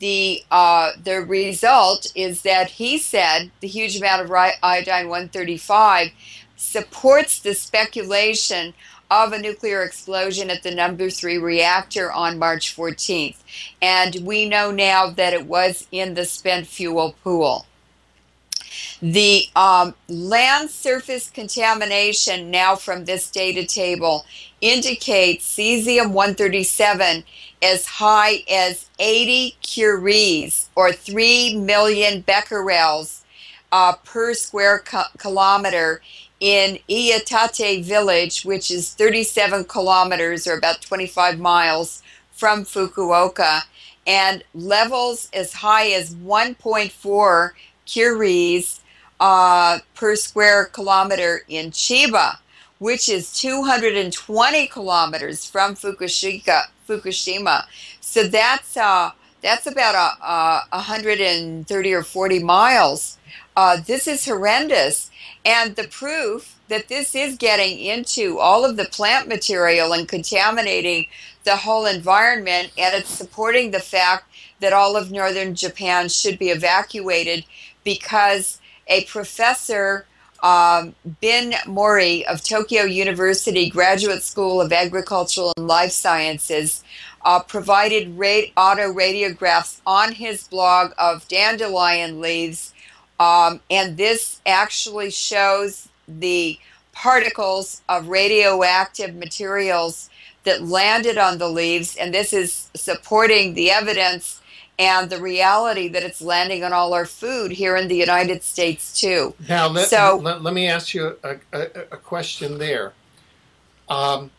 the uh, the result is that he said the huge amount of iodine 135 supports the speculation of a nuclear explosion at the number three reactor on March 14th. And we know now that it was in the spent fuel pool. The um, land surface contamination now from this data table indicates cesium 137 as high as 80 curies or 3 million becquerels uh, per square kilometer in Iitate village, which is 37 kilometers or about 25 miles from Fukuoka, and levels as high as 1.4 curies uh, per square kilometer in Chiba, which is 220 kilometers from Fukushima. Fukushima. So that's uh, that's about a, a 130 or 40 miles. Uh, this is horrendous. And the proof that this is getting into all of the plant material and contaminating the whole environment, and it's supporting the fact that all of northern Japan should be evacuated because a professor, um, Bin Mori of Tokyo University Graduate School of Agricultural and Life Sciences, uh, provided auto radiographs on his blog of dandelion leaves um, and this actually shows the particles of radioactive materials that landed on the leaves. And this is supporting the evidence and the reality that it's landing on all our food here in the United States, too. Now, let, so, let, let me ask you a, a, a question there. Um,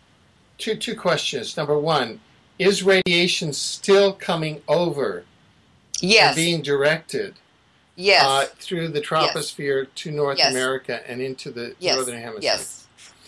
two, two questions. Number one, is radiation still coming over? Yes. being directed? Yes. Uh, through the troposphere yes. to North yes. America and into the northern hemisphere. Yes.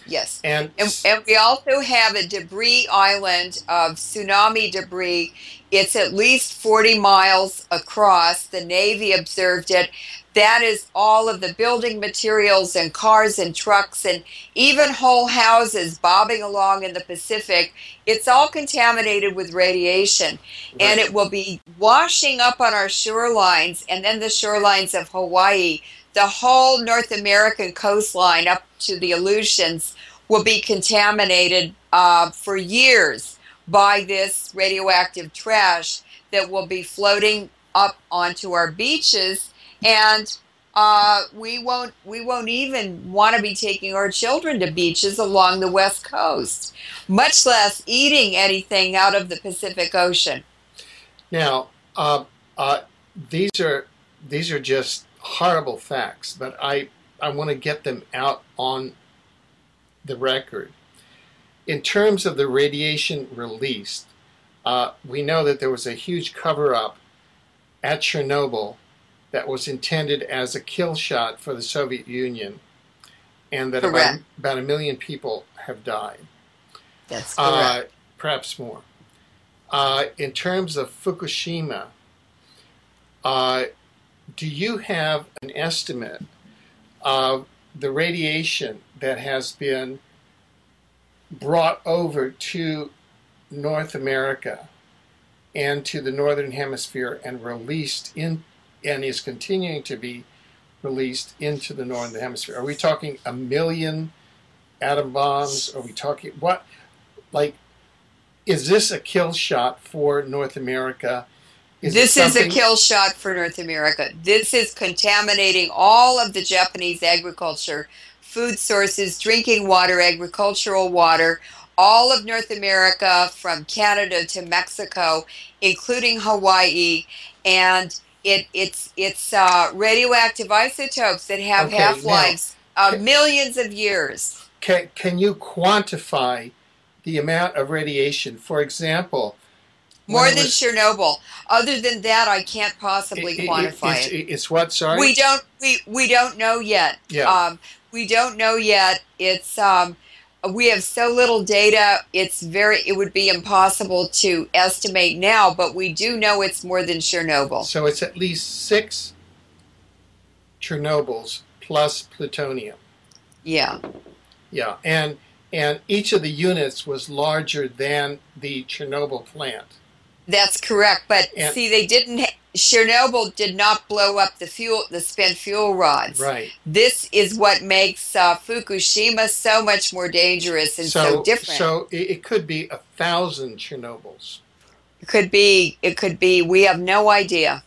Yes. And, And, and we also have a debris island of tsunami debris. It's at least 40 miles across. The Navy observed it. That is all of the building materials and cars and trucks and even whole houses bobbing along in the Pacific. It's all contaminated with radiation. And it will be washing up on our shorelines and then the shorelines of Hawaii. The whole North American coastline up to the Aleutians will be contaminated uh, for years by this radioactive trash that will be floating up onto our beaches. And uh, we won't we won't even want to be taking our children to beaches along the west coast much less eating anything out of the pacific ocean. Now, uh, uh, these are these are just horrible facts, but I I want to get them out on the record. In terms of the radiation released, uh, we know that there was a huge cover up at Chernobyl that was intended as a kill shot for the Soviet Union, and that about, about a million people have died, that's correct uh, perhaps more. Uh, in terms of Fukushima, uh, do you have an estimate of the radiation that has been brought over to North America and to the Northern Hemisphere and released in and is continuing to be released into the Northern Hemisphere? Are we talking a million atom bombs? Are we talking what? Like, is this a kill shot for North America? Is this is a kill shot for North America. This is contaminating all of the Japanese agriculture, food sources, drinking water, agricultural water, all of North America from Canada to Mexico, including Hawaii, and it, it's it's uh, radioactive isotopes that have Okay, half lives of ca- millions of years. Can, can you quantify the amount of radiation? For example, More than was- Chernobyl. Other than that, I can't possibly it- it- quantify it's, it. It's what? Sorry. We don't we we don't know yet. Yeah. Um, we don't know yet. It's um, we have so little data. It's very it would be impossible to estimate now, but we do know it's more than Chernobyl. So it's at least six Chernobyls plus plutonium. Yeah. Yeah, and and each of the units was larger than the Chernobyl plant. That's correct. But And- see, they didn't. Chernobyl did not blow up the fuel, the spent fuel rods. Right. This is what makes uh, Fukushima so much more dangerous and so, different. So it, it could be a thousand Chernobyls. It could be. It could be. We have no idea.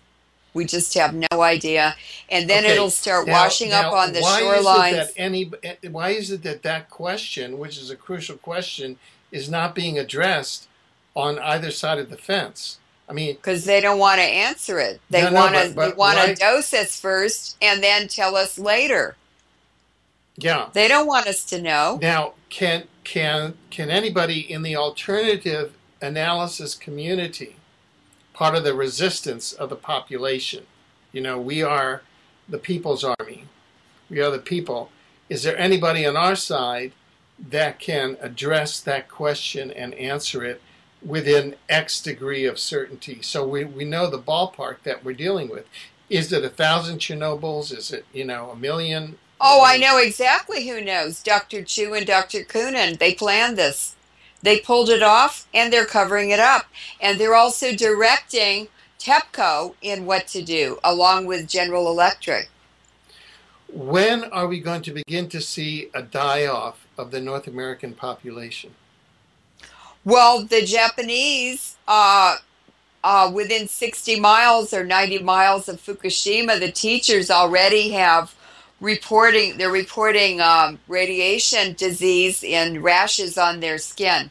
We just have no idea, and then Okay, it'll start Now- washing up on the why shorelines. Is it that any, why is it that that question, which is a crucial question, is not being addressed on either side of the fence? I mean, because they don't want to answer it. They No, no, want to they want to dose us first and then tell us later. yeah. They don't want us to know. Now, can can can anybody in the alternative analysis community, part of the resistance of the population, you know, we are the people's army. We are the people. Is there anybody on our side that can address that question and answer it within X degree of certainty? So we, we know the ballpark that we're dealing with. Is it a thousand Chernobyls? Is it, you know, a million? Oh, I know exactly who knows. Dr. Chu and Dr. Koonin. They planned this. They pulled it off and they're covering it up. And they're also directing TEPCO in what to do, along with General Electric. When are we going to begin to see a die off of the North American population? Well, the Japanese, uh, uh, within 60 miles or 90 miles of Fukushima, the teachers already have reporting, they're reporting um, radiation disease and rashes on their skin.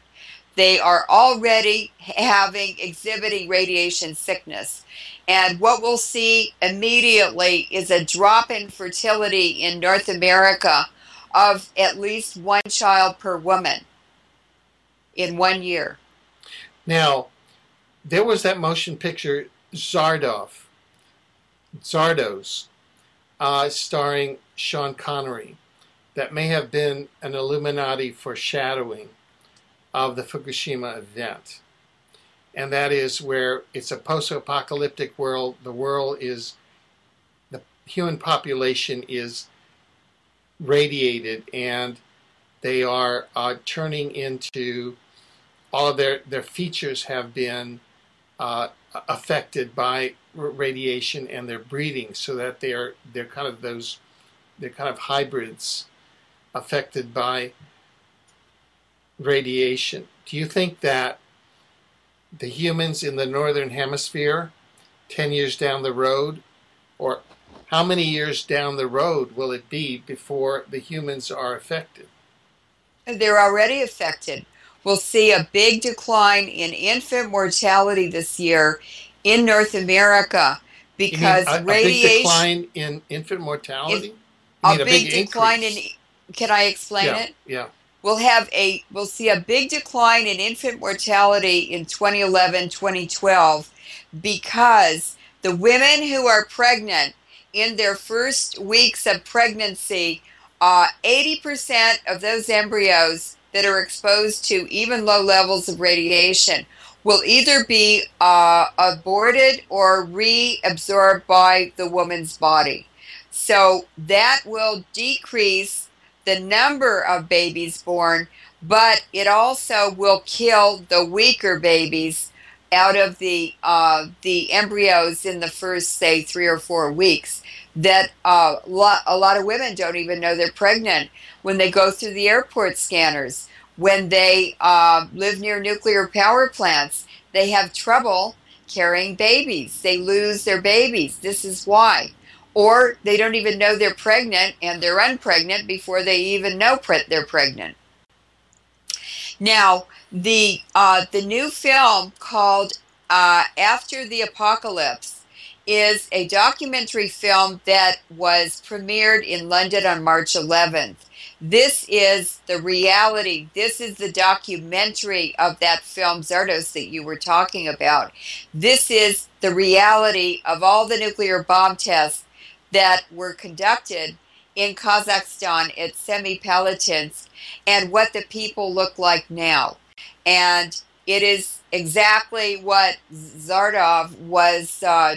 They are already having, exhibiting radiation sickness. And what we'll see immediately is a drop in fertility in North America of at least one child per woman in one year. Now, there was that motion picture Zardoz, Zardos, uh, starring Sean Connery. that may have been an Illuminati foreshadowing of the Fukushima event. And that is where it's a post apocalyptic world. The world is, the human population is radiated and they are uh, turning into all of their, their features have been uh, affected by radiation and their breeding so that they're they're kind of those they're kind of hybrids affected by radiation. Do you think that the humans in the northern hemisphere 10 years down the road or how many years down the road will it be before the humans are affected? They're already affected. We'll see a big decline in infant mortality this year in North America because a, radiation. A big decline in infant mortality. A big, a, big, decline increase? in. Can I explain yeah, it? Yeah. We'll have a. We'll see a big decline in infant mortality in 2011, 2012, because the women who are pregnant in their first weeks of pregnancy, uh, 80% of those embryos that are exposed to even low levels of radiation will either be uh, aborted or reabsorbed by the woman's body. So that will decrease the number of babies born, but it also will kill the weaker babies out of the uh, the embryos in the first, say, three or four weeks. That uh, a lot of women don't even know they're pregnant when they go through the airport scanners, when they uh, live near nuclear power plants, they have trouble carrying babies. They lose their babies. This is why. Or they don't even know they're pregnant and they're unpregnant before they even know pre- they're pregnant. Now, the uh, the new film called uh, After the Apocalypse is a documentary film that was premiered in London on March 11th. This is the reality. This is the documentary of that film Zardoz that you were talking about. This is the reality of all the nuclear bomb tests that were conducted in Kazakhstan at Semipalatinsk and what the people look like now. And it is exactly what Zardoz was uh,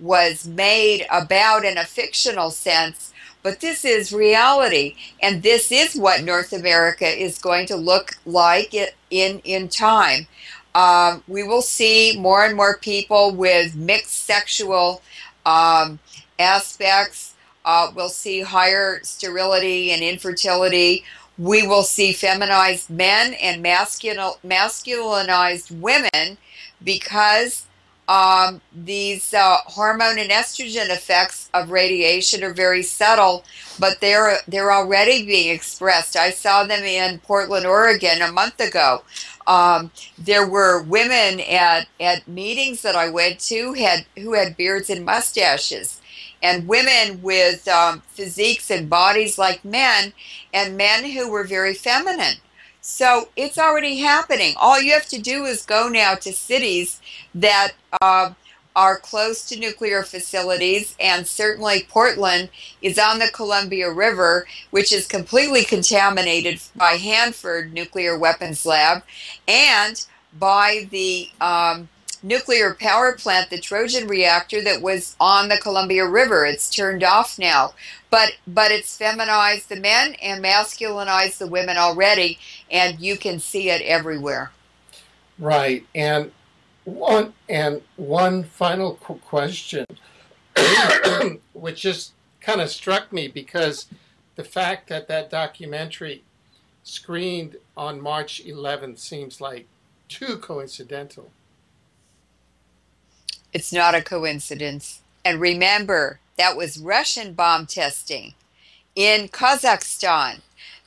was made about in a fictional sense, but this is reality, and this is what North America is going to look like in in time. Um, we will see more and more people with mixed sexual um, aspects. Uh, we'll see higher sterility and infertility. We will see feminized men and masculinized women because um, these uh, hormone and estrogen effects of radiation are very subtle, but they're they're already being expressed. I saw them in Portland, Oregon, a month ago. Um, there were women at, at meetings that I went to had who had beards and mustaches, and women with um, physiques and bodies like men, and men who were very feminine. So it's already happening. All you have to do is go now to cities that uh, are close to nuclear facilities, and certainly Portland is on the Columbia River, which is completely contaminated by Hanford Nuclear Weapons Lab and by the um, nuclear power plant, the Trojan reactor that was on the Columbia River. It's turned off now. But but it's feminized the men and masculinized the women already, and you can see it everywhere. Right. And one and one final question, which just kind of struck me because the fact that that documentary screened on March 11th seems like too coincidental. It's not a coincidence. And remember, that was Russian bomb testing in Kazakhstan.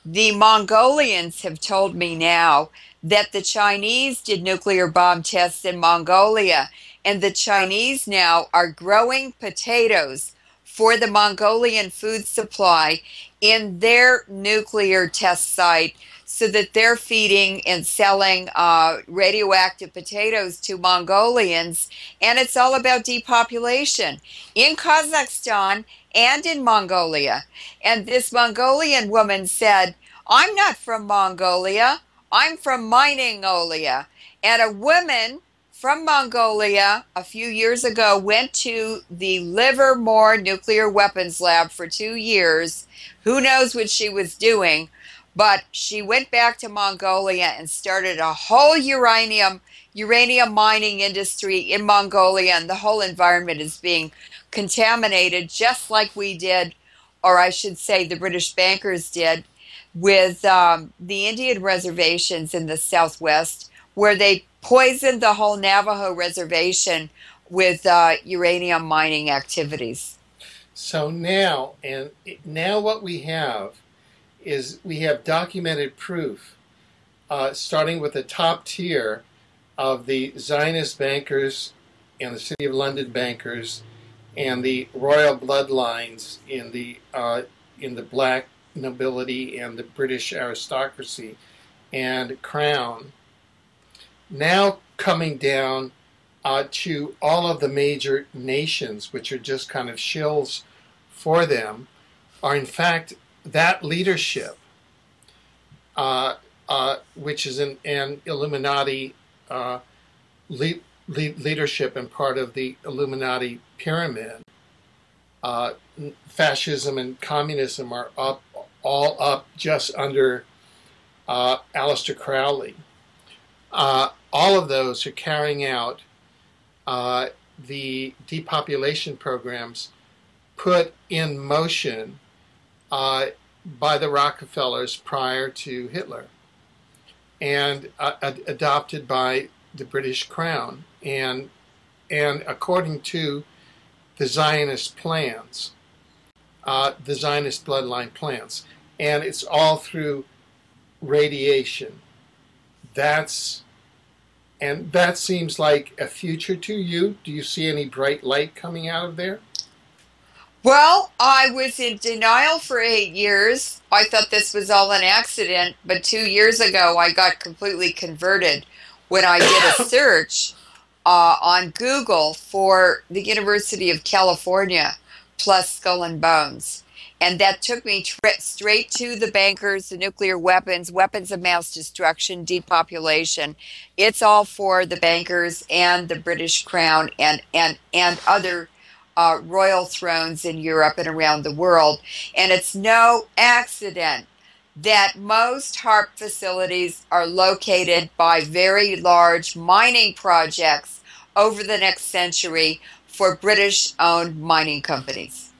The Mongolians have told me now that the Chinese did nuclear bomb tests in Mongolia, and the Chinese now are growing potatoes for the Mongolian food supply in their nuclear test site so that they're feeding and selling uh, radioactive potatoes to Mongolians. And it's all about depopulation in Kazakhstan and in Mongolia. And this Mongolian woman said, I'm not from Mongolia, I'm from Miningolia. And a woman from Mongolia a few years ago went to the Livermore Nuclear Weapons Lab for two years. Who knows what she was doing? But she went back to Mongolia and started a whole uranium uranium mining industry in Mongolia, and the whole environment is being contaminated, just like we did, or I should say, the British bankers did with um, the Indian reservations in the Southwest, where they poisoned the whole Navajo reservation with uh, uranium mining activities. So now, and now what we have is we have documented proof, uh, starting with the top tier of the Zionist bankers and the City of London bankers and the royal bloodlines in the uh, in the black nobility and the British aristocracy and crown. Now coming down uh, to all of the major nations, which are just kind of shills for them, are in fact that leadership, uh, uh, which is an, an Illuminati uh, le- le- leadership and part of the Illuminati pyramid. Uh, fascism and communism are up, all up just under uh, Aleister Crowley. Uh, all of those are carrying out uh, the depopulation programs put in motion uh, by the Rockefellers prior to Hitler and uh, ad- adopted by the British Crown and and according to the Zionist plans, uh, the Zionist bloodline plans, and it's all through radiation. That's and that seems like a future to you. Do you see any bright light coming out of there? Well, I was in denial for eight years. I thought this was all an accident, but two years ago I got completely converted when I did a search uh, on Google for the University of California plus Skull and Bones. And that took me tra- straight to the bankers, the nuclear weapons, weapons of mass destruction, depopulation. It's all for the bankers and the British crown and, and, and other uh, royal thrones in Europe and around the world. And it's no accident that most HAARP facilities are located by very large mining projects over the next century for British owned mining companies.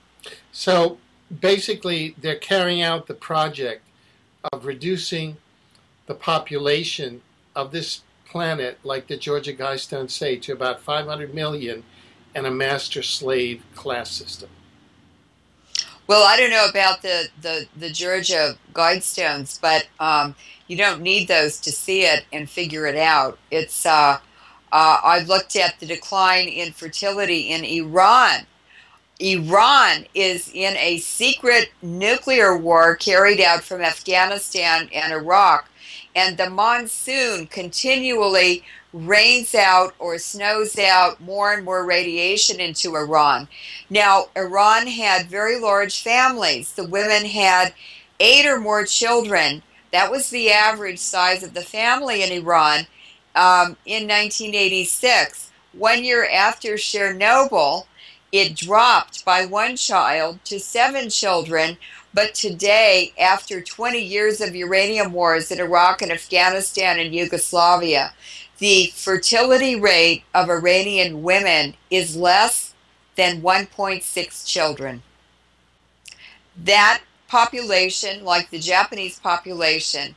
So basically, they're carrying out the project of reducing the population of this planet, like the Georgia Guidestones say, to about 500 million and a master slave class system. Well, I don't know about the, the, the Georgia Guidestones, but um, you don't need those to see it and figure it out. It's uh, uh, I've looked at the decline in fertility in Iran. Iran is in a secret nuclear war carried out from Afghanistan and Iraq, and the monsoon continually rains out or snows out more and more radiation into Iran. Now, Iran had very large families. The women had eight or more children. That was the average size of the family in Iran um, in 1986. One year after Chernobyl, it dropped by one child to seven children. But today, after 20 years of uranium wars in Iraq and Afghanistan and Yugoslavia, the fertility rate of Iranian women is less than 1.6 children. That population, like the Japanese population,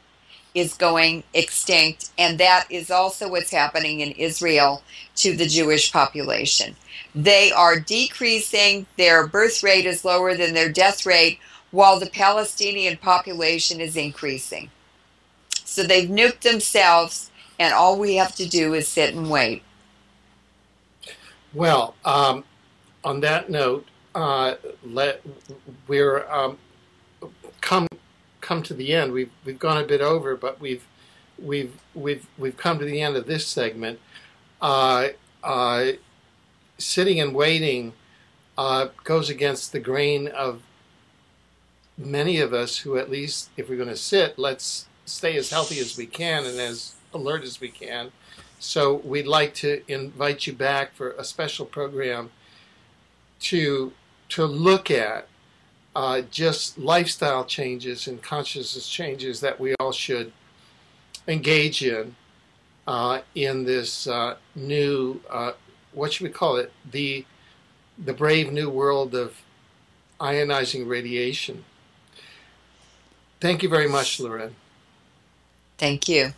is going extinct, and that is also what's happening in Israel to the Jewish population. They are decreasing, their birth rate is lower than their death rate, while the Palestinian population is increasing. So they've nuked themselves, and all we have to do is sit and wait. Well, um, on that note, uh, let we're um, come come to the end. We've we've gone a bit over, but we've we've we've we've come to the end of this segment. Uh, uh, sitting and waiting uh, goes against the grain of many of us who, at least if we're going to sit, let's stay as healthy as we can and as alert as we can. So we'd like to invite you back for a special program to to look at uh, just lifestyle changes and consciousness changes that we all should engage in uh, in this uh, new uh, what should we call it the the brave new world of ionizing radiation. Thank you very much, Leuren. Thank you.